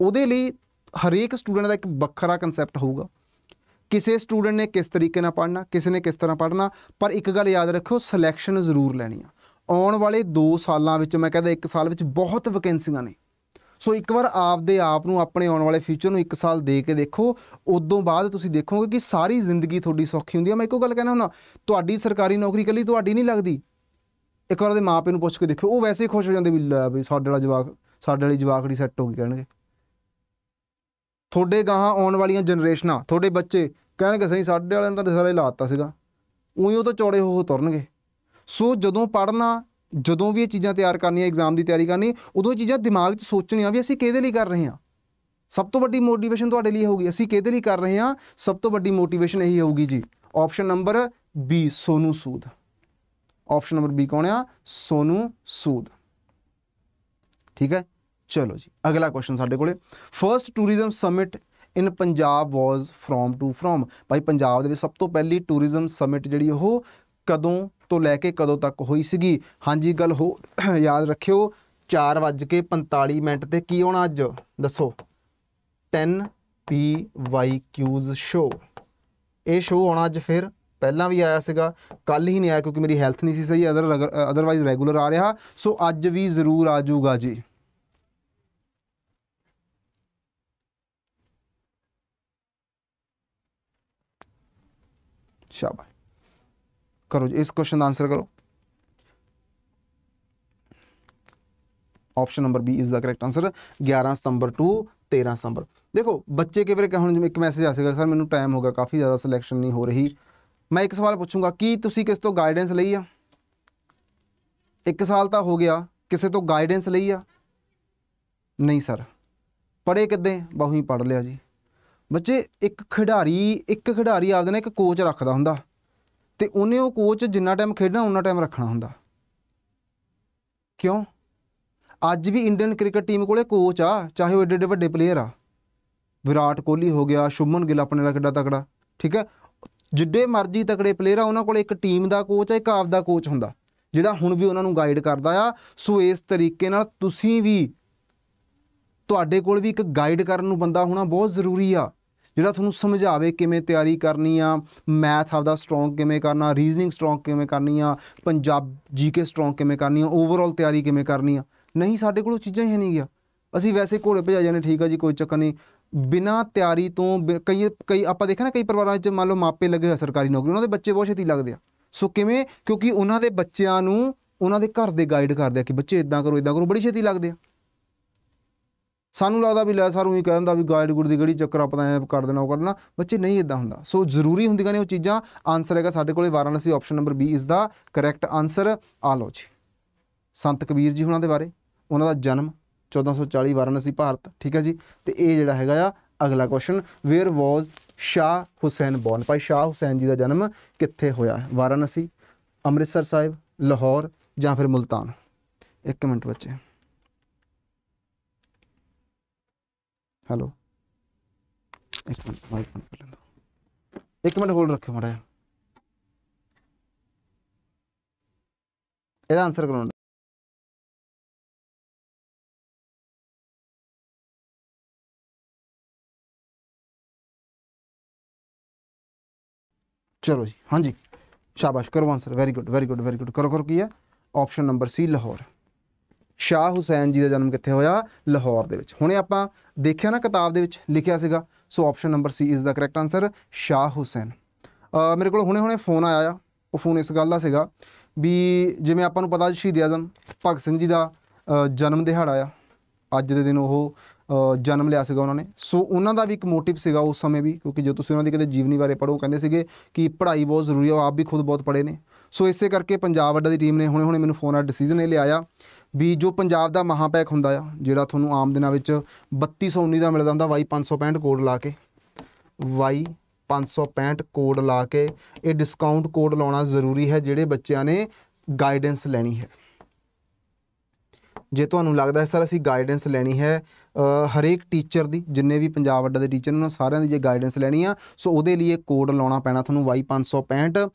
ਉਹਦੇ ਲਈ ਹਰੇਕ ਸਟੂਡੈਂਟ ਦਾ ਇੱਕ ਵੱਖਰਾ ਕਨਸੈਪਟ ਹੋਊਗਾ। ਕਿਸੇ ਸਟੂਡੈਂਟ ਨੇ ਕਿਸ ਤਰੀਕੇ ਨਾਲ ਪੜ੍ਹਨਾ, ਕਿਸੇ ਨੇ ਕਿਸ ਤਰ੍ਹਾਂ ਪੜ੍ਹਨਾ, ਪਰ ਇੱਕ ਗੱਲ ਯਾਦ ਰੱਖਿਓ ਸਿਲੈਕਸ਼ਨ ਜ਼ਰੂਰ ਲੈਣੀ ਆ। ਆਉਣ ਵਾਲੇ 2 ਸਾਲਾਂ ਵਿੱਚ, ਮੈਂ ਕਹਿੰਦਾ 1 ਸਾਲ ਵਿੱਚ ਬਹੁਤ ਵੈਕੈਂਸੀਆਂ ਨੇ। ਸੋ ਇੱਕ ਵਾਰ ਆਪਦੇ ਆਪ ਨੂੰ, ਆਪਣੇ ਆਉਣ ਵਾਲੇ ਫਿਊਚਰ ਨੂੰ 1 ਸਾਲ ਦੇ ਕੇ ਦੇਖੋ। ਉਦੋਂ ਬਾਅਦ ਤੁਸੀਂ ਦੇਖੋਗੇ ਕਿ ਸਾਰੀ ਜ਼ਿੰਦਗੀ ਤੁਹਾਡੀ ਸੌਖੀ ਹੁੰਦੀ ਹੈ ਮੈਂ ਇੱਕੋ ਗੱਲ ਕਹਿਣਾ ਹੁੰਦਾ, ਤੁਹਾਡੀ ਸਰਕਾਰੀ ਨੌਕਰੀ ਕੱਲੀ ਤੁਹਾਡੀ ਨਹੀਂ ਲੱਗਦੀ। ਇੱਕ ਵਾਰ ਉਹਦੇ ਮਾਪੇ ਨੂੰ ਪੁੱਛ ਕੇ ਦੇਖਿਓ, ਉਹ ਵੈਸੇ ਹੀ ਖੁਸ਼ ਹੋ ਜਾਂਦੇ ਵੀ ਲੈ ਵੀ ਸਾਡੇ ਵਾਲਾ ਜਵਾਕ, ਸਾਡੇ ਵਾਲੀ ਜਵਾਕੜੀ ਸੈੱਟ ਹੋ ਗਈ ਕਹਿਣਗੇ। ਤੁਹਾਡੇ ਗਾਹਾਂ ਆਉਣ ਵਾਲੀਆਂ ਜਨਰੇਸ਼ਨਾਂ, ਤੁਹਾਡੇ ਬੱਚੇ ਕਹਿਣਗੇ, ਸਹੀ, ਸਾਡੇ ਵਾਲਿਆਂ ਦਾ ਤਾਂ ਸਾਰੇ ਲਾਤਾ ਸੀਗਾ। ਉਹੀ ਉਹ ਤਾਂ ਚੌੜੇ ਹੋ ਤੁਰਨਗੇ। ਸੋ ਜਦੋਂ ਪੜ੍ਹਨਾ, ਜਦੋਂ ਵੀ ਇਹ ਚੀਜ਼ਾਂ ਤਿਆਰ ਕਰਨੀਆਂ ਐਗਜ਼ਾਮ ਦੀ ਤਿਆਰੀ ਕਰਨੀ, ਉਦੋਂ ਇਹ ਚੀਜ਼ਾਂ ਦਿਮਾਗ 'ਚ ਸੋਚਣੀਆਂ ਵੀ ਅਸੀਂ ਕਿਹਦੇ ਲਈ ਕਰ ਰਹੇ ਹਾਂ। ਸਭ ਤੋਂ ਵੱਡੀ ਮੋਟੀਵੇਸ਼ਨ ਤੁਹਾਡੇ ਲਈ ਹੋਊਗੀ। ਅਸੀਂ ਕਿਹਦੇ ਲਈ ਕਰ ਰਹੇ ਹਾਂ? ਸਭ ਤੋਂ ਵੱਡੀ ਮੋਟੀਵੇਸ਼ਨ ਇਹੀ ਹੋਊਗੀ ਜੀ। Option number B Sonu Sood. Option number B ਕੌਣ ਆ? ਸੋਨੂ ਸੂਦ। ਠੀਕ ਹੈ? ਚਲੋ ਜੀ, ਅਗਲਾ ਕੁਐਸਚਨ ਸਾਡੇ ਕੋਲੇ। First tourism summit in Punjab was from to from ਭਾਈ, ਪੰਜਾਬ ਦੇ ਵਿੱਚ ਸਭ ਤੋਂ ਪਹਿਲੀ ਟੂਰਿਜ਼ਮ ਸਮਿਟ ਜਿਹੜੀ ਉਹ ਕਦੋਂ ਤੋਂ ਲੈ ਕੇ ਕਦੋਂ ਤੱਕ ਹੋਈ ਸੀਗੀ? ਹਾਂਜੀ, ਗੱਲ ਹੋ, ਯਾਦ ਰੱਖਿਓ 4:45 ਮਿੰਟ ਤੇ ਕੀ ਹੋਣਾ ਅੱਜ? ਦੱਸੋ। 10 ਪੀ ਵਾਈ ਕਿਊਜ਼ ਸ਼ੋ ਇਹ ਸ਼ੋ ਆਉਣਾ ਅੱਜ ਫਿਰ? ਪਹਿਲਾਂ ਵੀ ਆਇਆ ਸੀਗਾ ਕੱਲ ਹੀ ਨਹੀਂ ਆਇਆ ਕਿਉਂਕਿ ਮੇਰੀ ਹੈਲਥ ਨਹੀਂ ਸੀ ਸਹੀ ਅਦਰ ਅਦਰਵਾਈਜ਼ ਰੈਗੂਲਰ ਆ ਰਿਹਾ। ਸੋ ਅੱਜ ਵੀ ਜ਼ਰੂਰ ਆ ਜਾਊਗਾ ਜੀ। ਸ਼ਾਬਾਸ਼। ਕਰੋ ਜੀ, ਇਸ ਕੁਐਸਚਨ ਦਾ ਆਨਸਰ ਕਰੋ। Option number B is the correct answer 11 ਸਤੰਬਰ ਟੂ 13 ਸਤੰਬਰ। ਦੇਖੋ, ਬੱਚੇ ਕਈ ਵਾਰ ਹੁਣ ਜਿਵੇਂ ਇੱਕ ਮੈਸੇਜ ਆ ਸੀਗਾ ਸਰ ਮੈਨੂੰ ਟਾਈਮ ਹੋ ਗਿਆ, ਕਾਫੀ ਜ਼ਿਆਦਾ ਸਿਲੈਕਸ਼ਨ ਨਹੀਂ ਹੋ ਰਹੀ। ਮੈਂ ਇੱਕ ਸਵਾਲ ਪੁੱਛੂੰਗਾ, ਕੀ ਤੁਸੀਂ ਕਿਸ ਤੋਂ ਗਾਈਡੈਂਸ ਲਈ ਆ? ਇੱਕ ਸਾਲ ਤਾਂ ਹੋ ਗਿਆ, ਕਿਸੇ ਤੋਂ ਗਾਈਡੈਂਸ ਲਈ ਆ? ਨਹੀਂ ਸਰ ਪੜ੍ਹੇ ਕਿੱਦਾਂ? ਬਹੁ ਹੀ ਪੜ੍ਹ ਲਿਆ ਜੀ। ਬੱਚੇ, ਇੱਕ ਖਿਡਾਰੀ ਇੱਕ ਖਿਡਾਰੀ ਆਪਦੇ ਨਾਲ ਇੱਕ ਕੋਚ ਰੱਖਦਾ ਹੁੰਦਾ ਤੇ ਉਹਨੇ ਉਹ ਕੋਚ ਜਿੰਨਾ ਟਾਈਮ ਖੇਡਣਾ ਉਹਨਾਂ ਟਾਈਮ ਰੱਖਣਾ ਹੁੰਦਾ। ਕਿਉਂ? ਅੱਜ ਵੀ ਇੰਡੀਅਨ ਕ੍ਰਿਕਟ ਟੀਮ ਕੋਲੇ ਕੋਚ ਆ, ਚਾਹੇ ਉਹ ਏਡੇ ਏਡੇ ਵੱਡੇ ਪਲੇਅਰ ਆ। ਵਿਰਾਟ ਕੋਹਲੀ ਹੋ ਗਿਆ, ਸ਼ੁਭਮਨ ਗਿੱਲ ਆਪਣੇ ਨਾਲ ਕਿੱਡਾ ਤਕੜਾ, ਠੀਕ ਹੈ? ਜਿੱਡੇ ਮਰਜ਼ੀ ਤਕੜੇ ਪਲੇਅਰ ਆ, ਉਹਨਾਂ ਕੋਲ ਇੱਕ ਟੀਮ ਦਾ ਕੋਚ ਆ, ਇੱਕ ਆਪ ਦਾ ਕੋਚ ਹੁੰਦਾ, ਜਿਹੜਾ ਹੁਣ ਵੀ ਉਹਨਾਂ ਨੂੰ ਗਾਈਡ ਕਰਦਾ ਆ। ਸੋ ਇਸ ਤਰੀਕੇ ਨਾਲ ਤੁਸੀਂ ਵੀ ਤੁਹਾਡੇ ਕੋਲ ਵੀ ਇੱਕ ਗਾਈਡ ਕਰਨ ਨੂੰ ਬੰਦਾ ਹੋਣਾ ਬਹੁਤ ਜ਼ਰੂਰੀ ਆ, ਜਿਹੜਾ ਤੁਹਾਨੂੰ ਸਮਝਾਵੇ ਕਿਵੇਂ ਤਿਆਰੀ ਕਰਨੀ ਆ ਮੈਥ ਆਪਦਾ ਸਟਰੋਂਗ ਕਿਵੇਂ ਕਰਨਾ ਰੀਜ਼ਨਿੰਗ ਸਟਰੋਂਗ ਕਿਵੇਂ ਕਰਨੀ ਆ, ਪੰਜਾਬ ਜੀਕੇ ਸਟਰੋਂਗ ਕਿਵੇਂ ਕਰਨੀ ਆ ਓਵਰਆਲ ਤਿਆਰੀ ਕਿਵੇਂ ਕਰਨੀ ਆ। ਨਹੀਂ, ਸਾਡੇ ਕੋਲ ਉਹ ਚੀਜ਼ਾਂ ਹੀ ਨਹੀਂ ਗਿਆ। ਅਸੀਂ ਵੈਸੇ ਘੋੜੇ ਭਜਾ ਜਾਂਦੇ ਠੀਕ ਆ ਜੀ, ਕੋਈ ਚੱਕਰ ਨਹੀਂ। ਬਿਨਾਂ ਤਿਆਰੀ ਤੋਂ ਬਿ- ਕਈ ਕਈ ਆਪਾਂ ਦੇਖਿਆ ਨਾ ਕਈ ਪਰਿਵਾਰਾਂ 'ਚ ਮੰਨ ਲਓ ਮਾਪੇ ਲੱਗੇ ਹੋਏ ਸਰਕਾਰੀ ਨੌਕਰੀ, ਉਹਨਾਂ ਦੇ ਬੱਚੇ ਬਹੁਤ ਛੇਤੀ ਲੱਗਦੇ ਆ। ਸੋ ਕਿਵੇਂ? ਕਿਉਂਕਿ ਉਹਨਾਂ ਦੇ ਬੱਚਿਆਂ ਨੂੰ ਉਹਨਾਂ ਦੇ ਘਰ ਦੇ ਗਾਈਡ ਕਰਦੇ ਆ ਕਿ ਬੱਚੇ ਇਦਾਂ ਕਰੋ ਇਦਾਂ ਕਰੋ, ਬੜੀ ਛੇਤੀ ਲੱਗਦੇ ਆ। ਸਾਨੂੰ ਲੱਗਦਾ ਵੀ ਲੈ ਸਾਰੂ ਉਹੀ ਕਹਿ ਦਿੰਦਾ ਵੀ ਗਾਈਡ ਗੁੱਡ ਦੀ ਗੜੀ ਚੱਕਰ ਆਪਾਂ ਐ ਕਰ ਦੇਣਾ, ਉਹ ਕਰਨਾ ਬੱਚੇ ਨਹੀਂ ਇਦਾਂ ਹੁੰਦਾ। ਸੋ ਜ਼ਰੂਰੀ ਹੁੰਦੀਆਂ ਨੇ ਉਹ ਚੀਜ਼ਾਂ। ਆਨਸਰ ਹੈਗਾ ਸਾਡੇ ਕੋਲੇ ਵਾਰਾਣਸੀ ਆਪਸ਼ਨ ਨੰਬਰ ਬੀ ਇਸ ਦਾ ਕਰੈਕਟ ਆਨਸਰ ਆ ਲਓ ਜੀ। ਸੰਤ ਕਬੀਰ ਜੀ ਉਹਨਾਂ ਦੇ ਬਾਰੇ, ਉਹਨਾਂ ਦਾ ਜਨਮ 1440 ਵਾਰਾਣਸੀ, ਭਾਰਤ। ਠੀਕ ਹੈ ਜੀ? ਤੇ ਇਹ ਜਿਹੜਾ ਹੈਗਾ ਆ, ਅਗਲਾ question where was Shah Hussain born ਭਾਈ ਸ਼ਾਹ ਹੁਸੈਨ ਜੀ ਦਾ ਜਨਮ ਕਿੱਥੇ ਹੋਇਆ? ਹੈ ਵਾਰਾਣਸੀ, ਅੰਮ੍ਰਿਤਸਰ ਸਾਹਿਬ, ਲਾਹੌਰ ਜਾਂ ਫਿਰ ਮੁਲਤਾਨ? ਇੱਕ ਮਿੰਟ ਬੱਚੇ। ਹੈਲੋ ਇੱਕ ਮਿੰਟ ਮਾਈਕ ਬੰਦ ਕਰ ਲੈਂਦਾ। ਇੱਕ ਮਿੰਟ ਹੋਲਡ ਰੱਖਿਓ ਮਾੜਾ ਜਿਹਾ। ਇਹਦਾ ਆਨਸਰ ਕਰਾਉਣਾ ਚਲੋ ਜੀ ਹਾਂਜੀ ਸ਼ਾਬਾਸ਼ ਕਰੋ answer very good very good very good ਕਰੋ ਕਰੋ ਕੀ ਹੈ option number C Lahore Shah Hussain ji ਦਾ ਜਨਮ ਕਿੱਥੇ ਹੋਇਆ ਲਾਹੌਰ ਦੇ ਵਿੱਚ ਹੁਣੇ ਆਪਾਂ ਦੇਖਿਆ ਨਾ ਕਿਤਾਬ ਦੇ ਵਿੱਚ ਲਿਖਿਆ ਸੀਗਾ so option number C is the correct answer Shah Hussain ਮੇਰੇ ਕੋਲ ਹੁਣੇ ਹੁਣੇ ਫੋਨ ਆਇਆ ਆ ਉਹ ਫੋਨ ਇਸ ਗੱਲ ਦਾ ਸੀਗਾ ਵੀ ਜਿਵੇਂ ਆਪਾਂ ਨੂੰ ਪਤਾ ਸ਼ਹੀਦ ਆਜ਼ਮ ਭਗਤ ਸਿੰਘ ਜੀ ਦਾ ਜਨਮ ਦਿਹਾੜਾ ਆ ਅੱਜ ਦੇ ਦਿਨ ਉਹ ਜਨਮ ਲਿਆ ਸੀਗਾ ਉਹਨਾਂ ਨੇ। ਸੋ ਉਹਨਾਂ ਦਾ ਵੀ ਇੱਕ ਮੋਟਿਵ ਸੀਗਾ ਉਸ ਸਮੇਂ ਵੀ, ਕਿਉਂਕਿ ਜੇ ਤੁਸੀਂ ਉਹਨਾਂ ਦੀ ਕਦੇ ਜੀਵਨੀ ਬਾਰੇ ਪੜ੍ਹੋ ਕਹਿੰਦੇ ਸੀਗੇ ਕਿ ਪੜ੍ਹਾਈ ਬਹੁਤ ਜ਼ਰੂਰੀ ਹੈ ਉਹ ਆਪ ਵੀ ਖੁਦ ਬਹੁਤ ਪੜ੍ਹੇ ਨੇ। ਸੋ ਇਸੇ ਕਰਕੇ ਪੰਜਾਬ ਅੱਡਾ ਦੀ ਟੀਮ ਨੇ ਹੁਣੇ ਹੁਣੇ ਮੈਨੂੰ ਫੋਨ ਆ ਡਿਸੀਜਨ ਇਹ ਲਿਆ ਵੀ ਜੋ ਪੰਜਾਬ ਦਾ ਮਹਾਪੈਕ ਹੁੰਦਾ ਆ, ਜਿਹੜਾ ਤੁਹਾਨੂੰ ਆਮ ਦਿਨਾਂ ਵਿੱਚ 3219 ਦਾ ਮਿਲਦਾ ਹੁੰਦਾ, ਵਾਈ 565 ਕੋਡ ਲਾ ਕੇ। ਵਾਈ 565 ਕੋਡ ਲਾ ਕੇ ਇਹ ਡਿਸਕਾਊਂਟ ਕੋਡ ਲਾਉਣਾ ਜ਼ਰੂਰੀ ਹੈ, ਜਿਹੜੇ ਬੱਚਿਆਂ ਨੇ ਗਾਈਡੈਂਸ ਲੈਣੀ ਹੈ। ਜੇ ਤੁਹਾਨੂੰ ਲੱਗਦਾ ਹੈ, ਸਰ, ਅਸੀਂ ਗਾਈਡੈਂਸ ਲੈਣੀ ਹੈ ਹਰੇਕ ਟੀਚਰ ਦੀ, ਜਿੰਨੇ ਵੀ ਪੰਜਾਬ ਅੱਡਾ ਦੇ ਟੀਚਰ ਨੇ, ਉਹਨਾਂ ਸਾਰਿਆਂ ਦੀ ਜੇ ਗਾਈਡੈਂਸ ਲੈਣੀ ਆ, ਸੋ ਉਹਦੇ ਲਈ ਇਹ ਕੋਡ ਲਾਉਣਾ ਪੈਣਾ ਤੁਹਾਨੂੰ ਵਾਈ 565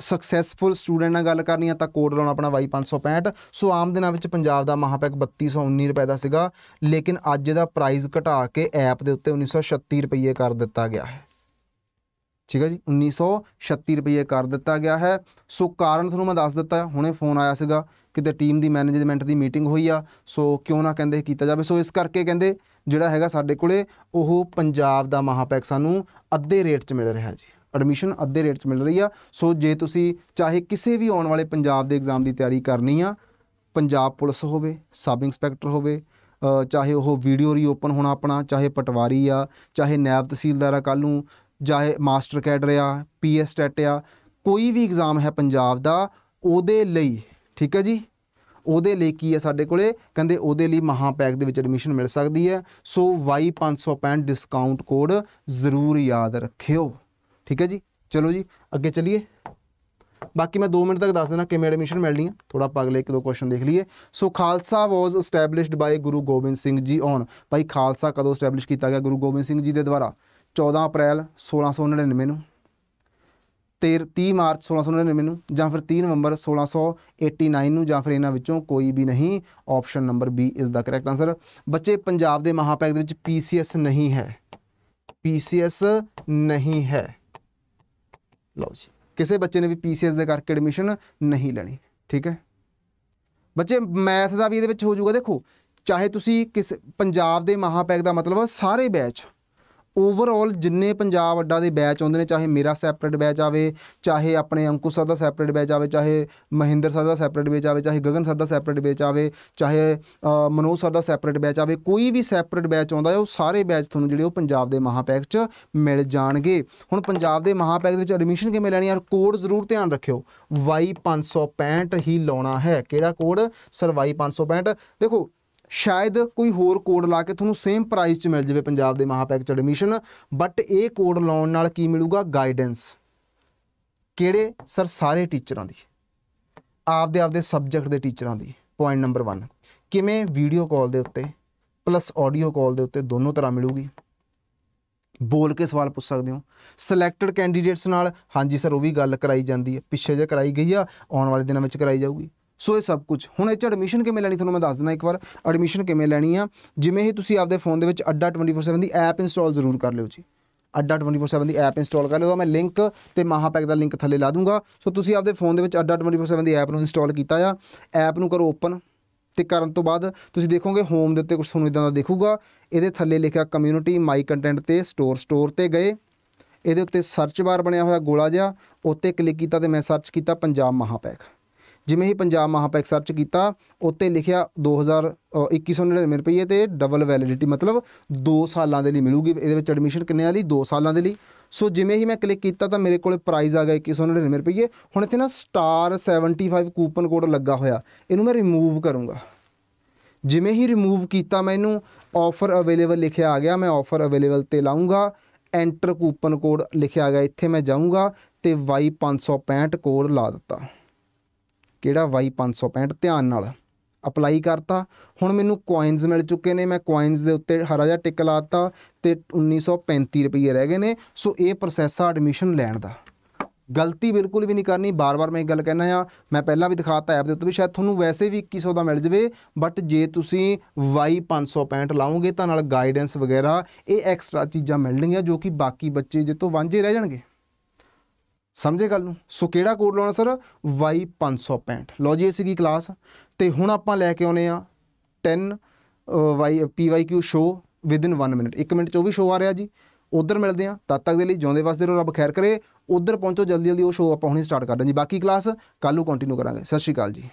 ਸਕਸੈਸਫੁਲ ਸਟੂਡੈਂਟ ਨਾਲ ਗੱਲ ਕਰਨੀ ਆ, ਤਾਂ ਕੋਡ ਲਾਉਣਾ ਆਪਣਾ ਵਾਈ 565 ਸੋ ਆਮ ਦਿਨਾਂ ਵਿੱਚ ਪੰਜਾਬ ਦਾ ਮਹਾਪੈਕ 3219 ਰੁਪਏ ਦਾ ਸੀਗਾ, ਲੇਕਿਨ ਅੱਜ ਦਾ ਪ੍ਰਾਈਸ ਘਟਾ ਕੇ ਐਪ ਦੇ ਉੱਤੇ 1936 ਰੁਪਏ ਕਰ ਦਿੱਤਾ ਗਿਆ ਹੈ। ਠੀਕ ਹੈ ਜੀ 1936 ਰੁਪਏ ਕਰ ਦਿੱਤਾ ਗਿਆ ਹੈ। ਸੋ ਕਾਰਨ ਤੁਹਾਨੂੰ ਮੈਂ ਦੱਸ ਦਿੱਤਾ, ਹੁਣੇ ਫੋਨ ਆਇਆ ਸੀਗਾ, ਕਿਤੇ ਟੀਮ ਦੀ ਮੈਨੇਜਮੈਂਟ ਦੀ ਮੀਟਿੰਗ ਹੋਈ ਆ, ਸੋ ਕਿਉਂ ਨਾ ਕਹਿੰਦੇ ਕੀਤਾ ਜਾਵੇ। ਸੋ ਇਸ ਕਰਕੇ ਕਹਿੰਦੇ ਜਿਹੜਾ ਹੈਗਾ ਸਾਡੇ ਕੋਲੇ, ਉਹ ਪੰਜਾਬ ਦਾ ਮਹਾਪੈਕ ਸਾਨੂੰ ਅੱਧੇ ਰੇਟ 'ਚ ਮਿਲ ਰਿਹਾ ਜੀ। ਐਡਮਿਸ਼ਨ ਅੱਧੇ ਰੇਟ 'ਚ ਮਿਲ ਰਹੀ ਆ। ਸੋ ਜੇ ਤੁਸੀਂ ਚਾਹੇ ਕਿਸੇ ਵੀ ਆਉਣ ਵਾਲੇ ਪੰਜਾਬ ਦੇ ਐਗਜ਼ਾਮ ਦੀ ਤਿਆਰੀ ਕਰਨੀ ਆ, ਪੰਜਾਬ ਪੁਲਿਸ ਹੋਵੇ ਸਬ ਇੰਸਪੈਕਟਰ ਹੋਵੇ ਚਾਹੇ ਉਹ ਵੀਡੀਓ ਰੀਓਪਨ ਹੋਣਾ ਆਪਣਾ, ਚਾਹੇ ਪਟਵਾਰੀ ਆ, ਚਾਹੇ ਨਾਇਬ ਤਹਿਸੀਲਦਾਰ ਆ, ਕੱਲ੍ਹ ਨੂੰ ਚਾਹੇ ਮਾਸਟਰ ਕੈਡਰ ਆ, ਪੀਐਸ ਟੈਟ ਆ, ਕੋਈ ਵੀ ਐਗਜ਼ਾਮ ਹੈ ਪੰਜਾਬ ਦਾ, ਉਹਦੇ ਲਈ, ਠੀਕ ਹੈ ਜੀ? ਉਹਦੇ ਲਈ ਕੀ ਹੈ ਸਾਡੇ ਕੋਲੇ? ਕਹਿੰਦੇ ਉਹਦੇ ਲਈ ਮਹਾਪੈਕ ਦੇ ਵਿੱਚ ਐਡਮਿਸ਼ਨ ਮਿਲ ਸਕਦੀ ਹੈ। ਸੋ ਵਾਈ 565 ਡਿਸਕਾਊਂਟ ਕੋਡ ਜ਼ਰੂਰ ਯਾਦ ਰੱਖਿਓ। ਠੀਕ ਹੈ ਜੀ? ਚਲੋ ਜੀ, ਅੱਗੇ ਚੱਲੀਏ। ਬਾਕੀ ਮੈਂ 2 ਮਿੰਟ ਤੱਕ ਦੱਸ ਦੇਣਾ ਕਿਵੇਂ ਐਡਮਿਸ਼ਨ ਮਿਲਣੀ ਹੈ। ਥੋੜਾ ਆਪਾਂ ਅਗਲੇ ਇੱਕ ਦੋ ਕੁਐਸਚਨ ਦੇਖ ਲਈਏ। So Khalsa was established by Guru Gobind Singh ji on ਭਾਈ ਖਾਲਸਾ ਕਦੋਂ ਐਸਟੈਬਲਿਸ਼ ਕੀਤਾ ਗਿਆ ਗੁਰੂ ਗੋਬਿੰਦ ਸਿੰਘ ਜੀ ਦੇ ਦੁਆਰਾ? 14 ਅਪ੍ਰੈਲ 1699 ਨੂੰ 30 ਮਾਰਚ 1699 ਨੂੰ ਜਾਂ ਫਿਰ 3 ਨਵੰਬਰ 1689 ਨੂੰ ਜਾਂ ਫਿਰ ਇਹਨਾਂ ਵਿੱਚੋਂ ਕੋਈ ਵੀ ਨਹੀਂ option number B is the correct answer ਬੱਚੇ, ਪੰਜਾਬ ਦੇ ਮਹਾਪੈਕ ਦੇ ਵਿੱਚ ਪੀਸੀਐਸ ਨਹੀਂ ਹੈ। ਪੀਸੀਐਸ ਨਹੀਂ ਹੈ। ਲਓ ਜੀ, ਕਿਸੇ ਬੱਚੇ ਨੇ ਵੀ ਪੀਸੀਐਸ ਦੇ ਕਰਕੇ ਐਡਮਿਸ਼ਨ ਨਹੀਂ ਲੈਣੀ, ਠੀਕ ਹੈ? ਬੱਚੇ ਮੈਥ ਦਾ ਵੀ ਇਹਦੇ ਵਿੱਚ ਹੋ ਜਾਊਗਾ। ਦੇਖੋ, ਚਾਹੇ ਤੁਸੀਂ ਕਿਸ, ਪੰਜਾਬ ਦੇ ਮਹਾਪੈਕ ਦਾ ਮਤਲਬ ਸਾਰੇ ਬੈਚ ਓਵਰਆਲ ਜਿੰਨੇ ਪੰਜਾਬ ਅੱਡਾ ਦੇ ਬੈਚ ਆਉਂਦੇ ਨੇ, ਚਾਹੇ ਮੇਰਾ ਸੈਪਰੇਟ ਬੈਚ ਆਵੇ, ਚਾਹੇ ਆਪਣੇ ਅੰਕੁਸ਼ ਸਰ ਦਾ ਸੈਪਰੇਟ ਬੈਚ ਆਵੇ, ਚਾਹੇ ਮਹਿੰਦਰ ਸਰ ਦਾ ਸੈਪਰੇਟ ਬੈਚ ਆਵੇ, ਚਾਹੇ ਗਗਨ ਸਰ ਦਾ ਸੈਪਰੇਟ ਬੈਚ ਆਵੇ, ਚਾਹੇ ਮਨੋਜ ਸਰ ਦਾ ਸੈਪਰੇਟ ਬੈਚ ਆਵੇ, ਕੋਈ ਵੀ ਸੈਪਰੇਟ ਬੈਚ ਆਉਂਦਾ ਹੈ, ਉਹ ਸਾਰੇ ਬੈਚ ਤੁਹਾਨੂੰ ਜਿਹੜੇ ਉਹ ਪੰਜਾਬ ਦੇ ਮਹਾਪੈਕ 'ਚ ਮਿਲ ਜਾਣਗੇ। ਹੁਣ ਪੰਜਾਬ ਦੇ ਮਹਾਪੈਕ ਦੇ ਵਿੱਚ ਐਡਮਿਸ਼ਨ ਕਿਵੇਂ ਲੈਣੀ ਯਾਰ ਕੋਡ ਜ਼ਰੂਰ ਧਿਆਨ ਰੱਖਿਓ। Y565 ਹੀ ਲਾਉਣਾ ਹੈ। ਕਿਹੜਾ ਕੋਡ ਸਰ Y565 ਦੇਖੋ ਸ਼ਾਇਦ ਕੋਈ ਹੋਰ ਕੋਡ ਲਾ ਕੇ ਤੁਹਾਨੂੰ ਸੇਮ ਪ੍ਰਾਈਸ 'ਚ ਮਿਲ ਜਾਵੇ ਪੰਜਾਬ ਦੇ ਮਹਾਪੈਕ 'ਚ ਐਡਮਿਸ਼ਨ ਬਟ ਇਹ ਕੋਡ ਲਾਉਣ ਨਾਲ ਕੀ ਮਿਲੂਗਾ? ਗਾਈਡੈਂਸ ਕਿਹੜੇ? ਸਰ, ਸਾਰੇ ਟੀਚਰਾਂ ਦੀ। ਆਪਦੇ ਆਪਦੇ ਸਬਜੈਕਟ ਦੇ ਟੀਚਰਾਂ ਦੀ। ਪੁਆਇੰਟ ਨੰਬਰ 1 ਕਿਵੇਂ ਵੀਡੀਓ ਕਾਲ ਦੇ ਉੱਤੇ ਪਲੱਸ ਆਡੀਓ ਕਾਲ ਦੇ ਉੱਤੇ ਦੋਨੋਂ ਤਰ੍ਹਾਂ ਮਿਲੂਗੀ? ਬੋਲ ਕੇ ਸਵਾਲ ਪੁੱਛ ਸਕਦੇ ਹੋ। ਸਿਲੈਕਟਡ ਕੈਂਡੀਡੇਟਸ ਨਾਲ। ਹਾਂਜੀ, ਸਰ, ਉਹ ਵੀ ਗੱਲ ਕਰਾਈ ਜਾਂਦੀ ਹੈ। ਪਿੱਛੇ ਜੇ ਕਰਾਈ ਗਈ ਆ। ਆਉਣ ਵਾਲੇ ਦਿਨਾਂ ਵਿੱਚ ਕਰਾਈ ਜਾਊਗੀ। ਸੋ ਇਹ ਸਭ ਕੁਝ। ਹੁਣ ਇਹ ਚ ਐਡਮਿਸ਼ਨ ਕਿਵੇਂ ਲੈਣੀ ਤੁਹਾਨੂੰ ਮੈਂ ਦੱਸ ਦਿੰਦਾ ਇੱਕ ਵਾਰ। ਐਡਮਿਸ਼ਨ ਕਿਵੇਂ ਲੈਣੀ ਆ? ਜਿਵੇਂ ਹੀ ਤੁਸੀਂ ਆਪਦੇ ਫੋਨ ਦੇ ਵਿੱਚ ਅੱਡਾ 24/7 ਦੀ ਐਪ ਇੰਸਟਾਲ ਜ਼ਰੂਰ ਕਰ ਲਿਓ ਜੀ। ਅੱਡਾ 24/7 ਦੀ ਐਪ ਇੰਸਟਾਲ ਕਰ ਲਿਓ। ਤਾਂ ਮੈਂ ਲਿੰਕ ਤੇ ਮਹਾਪੈਕ ਦਾ ਲਿੰਕ ਥੱਲੇ ਲਾ ਦੂੰਗਾ। ਸੋ ਤੁਸੀਂ ਆਪਦੇ ਫੋਨ ਦੇ ਵਿੱਚ ਅੱਡਾ 24/7 ਦੀ ਐਪ ਨੂੰ ਇੰਸਟਾਲ ਕੀਤਾ ਆ। ਐਪ ਨੂੰ ਕਰੋ ਓਪਨ ਤੇ ਕਰਨ ਤੋਂ ਬਾਅਦ ਤੁਸੀਂ ਦੇਖੋਗੇ ਹੋਮ ਦੇ ਉੱਤੇ ਕੁਝ ਤੁਹਾਨੂੰ ਇਦਾਂ ਦਾ ਦੇਖੂਗਾ। ਇਹਦੇ ਥੱਲੇ ਲਿਖਿਆ ਕਮਿਊਨਿਟੀ ਮਾਈ ਕੰਟੈਂਟ ਤੇ ਸਟੋਰ ਸਟੋਰ ਤੇ ਗਏ। ਇਹਦੇ ਉੱਤੇ ਸਰਚ ਬਾਰ ਬਣਿਆ ਹੋਇਆ ਗੋਲਾ ਜਿਹਾ। ਉੱਤੇ ਕਲਿੱਕ ਕੀਤਾ ਤੇ ਮੈਂ ਸਰਚ ਕੀਤਾ ਪੰਜਾਬ ਮਹਾਪੈਕ। ਜਿਵੇਂ ਹੀ ਪੰਜਾਬ ਮਹਾਪੈਕ ਸਰਚ ਕੀਤਾ ਉੱਤੇ ਲਿਖਿਆ 2000 ਅ, 2199 ਰੁਪਏ ਤੇ ਡਬਲ ਵੈਲਿਡਿਟੀ ਮਤਲਬ 2 ਸਾਲਾਂ ਦੇ ਲਈ ਮਿਲੂਗੀ। ਇਹਦੇ ਵਿੱਚ ਐਡਮਿਸ਼ਨ ਕਿੰਨੇ ਵਾਲੀ 2 ਸਾਲਾਂ ਦੇ ਲਈ। ਸੋ ਜਿਵੇਂ ਹੀ ਮੈਂ ਕਲਿੱਕ ਕੀਤਾ ਤਾਂ ਮੇਰੇ ਕੋਲੇ ਪ੍ਰਾਈਜ਼ ਆ ਗਿਆ 2199 ਰੁਪਏ ਹੁਣ ਇੱਥੇ ਨਾ ਸਟਾਰ 75 ਕੂਪਨ ਕੋਡ ਲੱਗਾ ਹੋਇਆ। ਇਹਨੂੰ ਮੈਂ ਰਿਮੂਵ ਕਰੂੰਗਾ। ਜਿਵੇਂ ਹੀ ਰਿਮੂਵ ਕੀਤਾ ਮੈਨੂੰ ਆਫਰ ਅਵੇਲੇਬਲ ਲਿਖਿਆ ਆ ਗਿਆ। ਮੈਂ ਆਫਰ ਅਵੇਲੇਬਲ ਤੇ ਲਾਉਂਗਾ ਐਂਟਰ ਕੂਪਨ ਕੋਡ ਲਿਖਿਆ ਆ ਗਿਆ। ਇੱਥੇ ਮੈਂ ਜਾਊਂਗਾ ਤੇ Y565 ਕੋਡ ਲਾ ਦਿੱਤਾ। ਕਿਹੜਾ Y565 ਧਿਆਨ ਨਾਲ ਅਪਲਾਈ ਕਰਤਾ। ਹੁਣ ਮੈਨੂੰ ਕੋਇਨਸ ਮਿਲ ਚੁੱਕੇ ਨੇ। ਮੈਂ ਕੋਇਨਸ ਦੇ ਉੱਤੇ ਹਰਾ ਜਿਹਾ ਟਿਕ ਲਾਤਾ ਤੇ 1935 ਰੁਪਏ ਰਹਿ ਗਏ ਨੇ। ਸੋ ਇਹ ਪ੍ਰੋਸੈਸ ਆ ਐਡਮਿਸ਼ਨ ਲੈਣ ਦਾ। ਗਲਤੀ ਬਿਲਕੁਲ ਵੀ ਨਹੀਂ ਕਰਨੀ। ਬਾਰ-ਬਾਰ ਮੈਂ ਇਹ ਗੱਲ ਕਹਿਣਾ ਆ। ਮੈਂ ਪਹਿਲਾਂ ਵੀ ਦਿਖਾਤਾ ਐਪ ਦੇ ਉੱਤੇ ਵੀ ਸ਼ਾਇਦ ਤੁਹਾਨੂੰ ਵੈਸੇ ਵੀ 2100 ਦਾ ਮਿਲ ਜਵੇ। ਬਟ ਜੇ ਤੁਸੀਂ Y565 ਲਾਓਗੇ ਤਾਂ ਨਾਲ ਗਾਈਡੈਂਸ ਵਗੈਰਾ, ਇਹ ਐਕਸਟਰਾ ਚੀਜ਼ਾਂ ਮਿਲਣਗੀਆਂ ਜੋ ਕਿ ਬਾਕੀ ਬੱਚੇ ਜੇ ਤੋਂ ਵਾਂਝੇ ਰਹਿ ਜਾਣਗੇ। ਸਮਝੇ ਗੱਲ ਨੂੰ? ਸੋ ਕਿਹੜਾ ਕੋਡ ਲਾਉਣਾ ਸਰ Y565 ਲਓ ਜੀ, ਇਹ ਸੀਗੀ ਕਲਾਸ ਤੇ ਹੁਣ ਆਪਾਂ ਲੈ ਕੇ ਆਉਨੇ ਆ 10 Y PYQ show within 1 minute 1 minute 'ਚ ਉਹ ਵੀ ਸ਼ੋ ਆ ਰਿਹਾ ਜੀ। ਉਧਰ ਮਿਲਦੇ ਆ। ਤਦ ਤੱਕ ਦੇ ਲਈ ਜਿਉਂਦੇ ਵਸਦੇ ਰਹੋ, ਰੱਬ ਖੈਰ ਕਰੇ। ਉਧਰ ਪਹੁੰਚੋ ਜਲਦੀ ਜਲਦੀ ਉਹ ਸ਼ੋ ਆਪਾਂ ਹੁਣੇ ਸਟਾਰਟ ਕਰਦੇ ਹਾਂ ਜੀ ਬਾਕੀ ਕਲਾਸ ਕੱਲ੍ਹ ਨੂੰ ਕੰਟੀਨਿਊ ਕਰਾਂਗੇ। ਸਤਿ ਸ਼੍ਰੀ ਅਕਾਲ ਜੀ।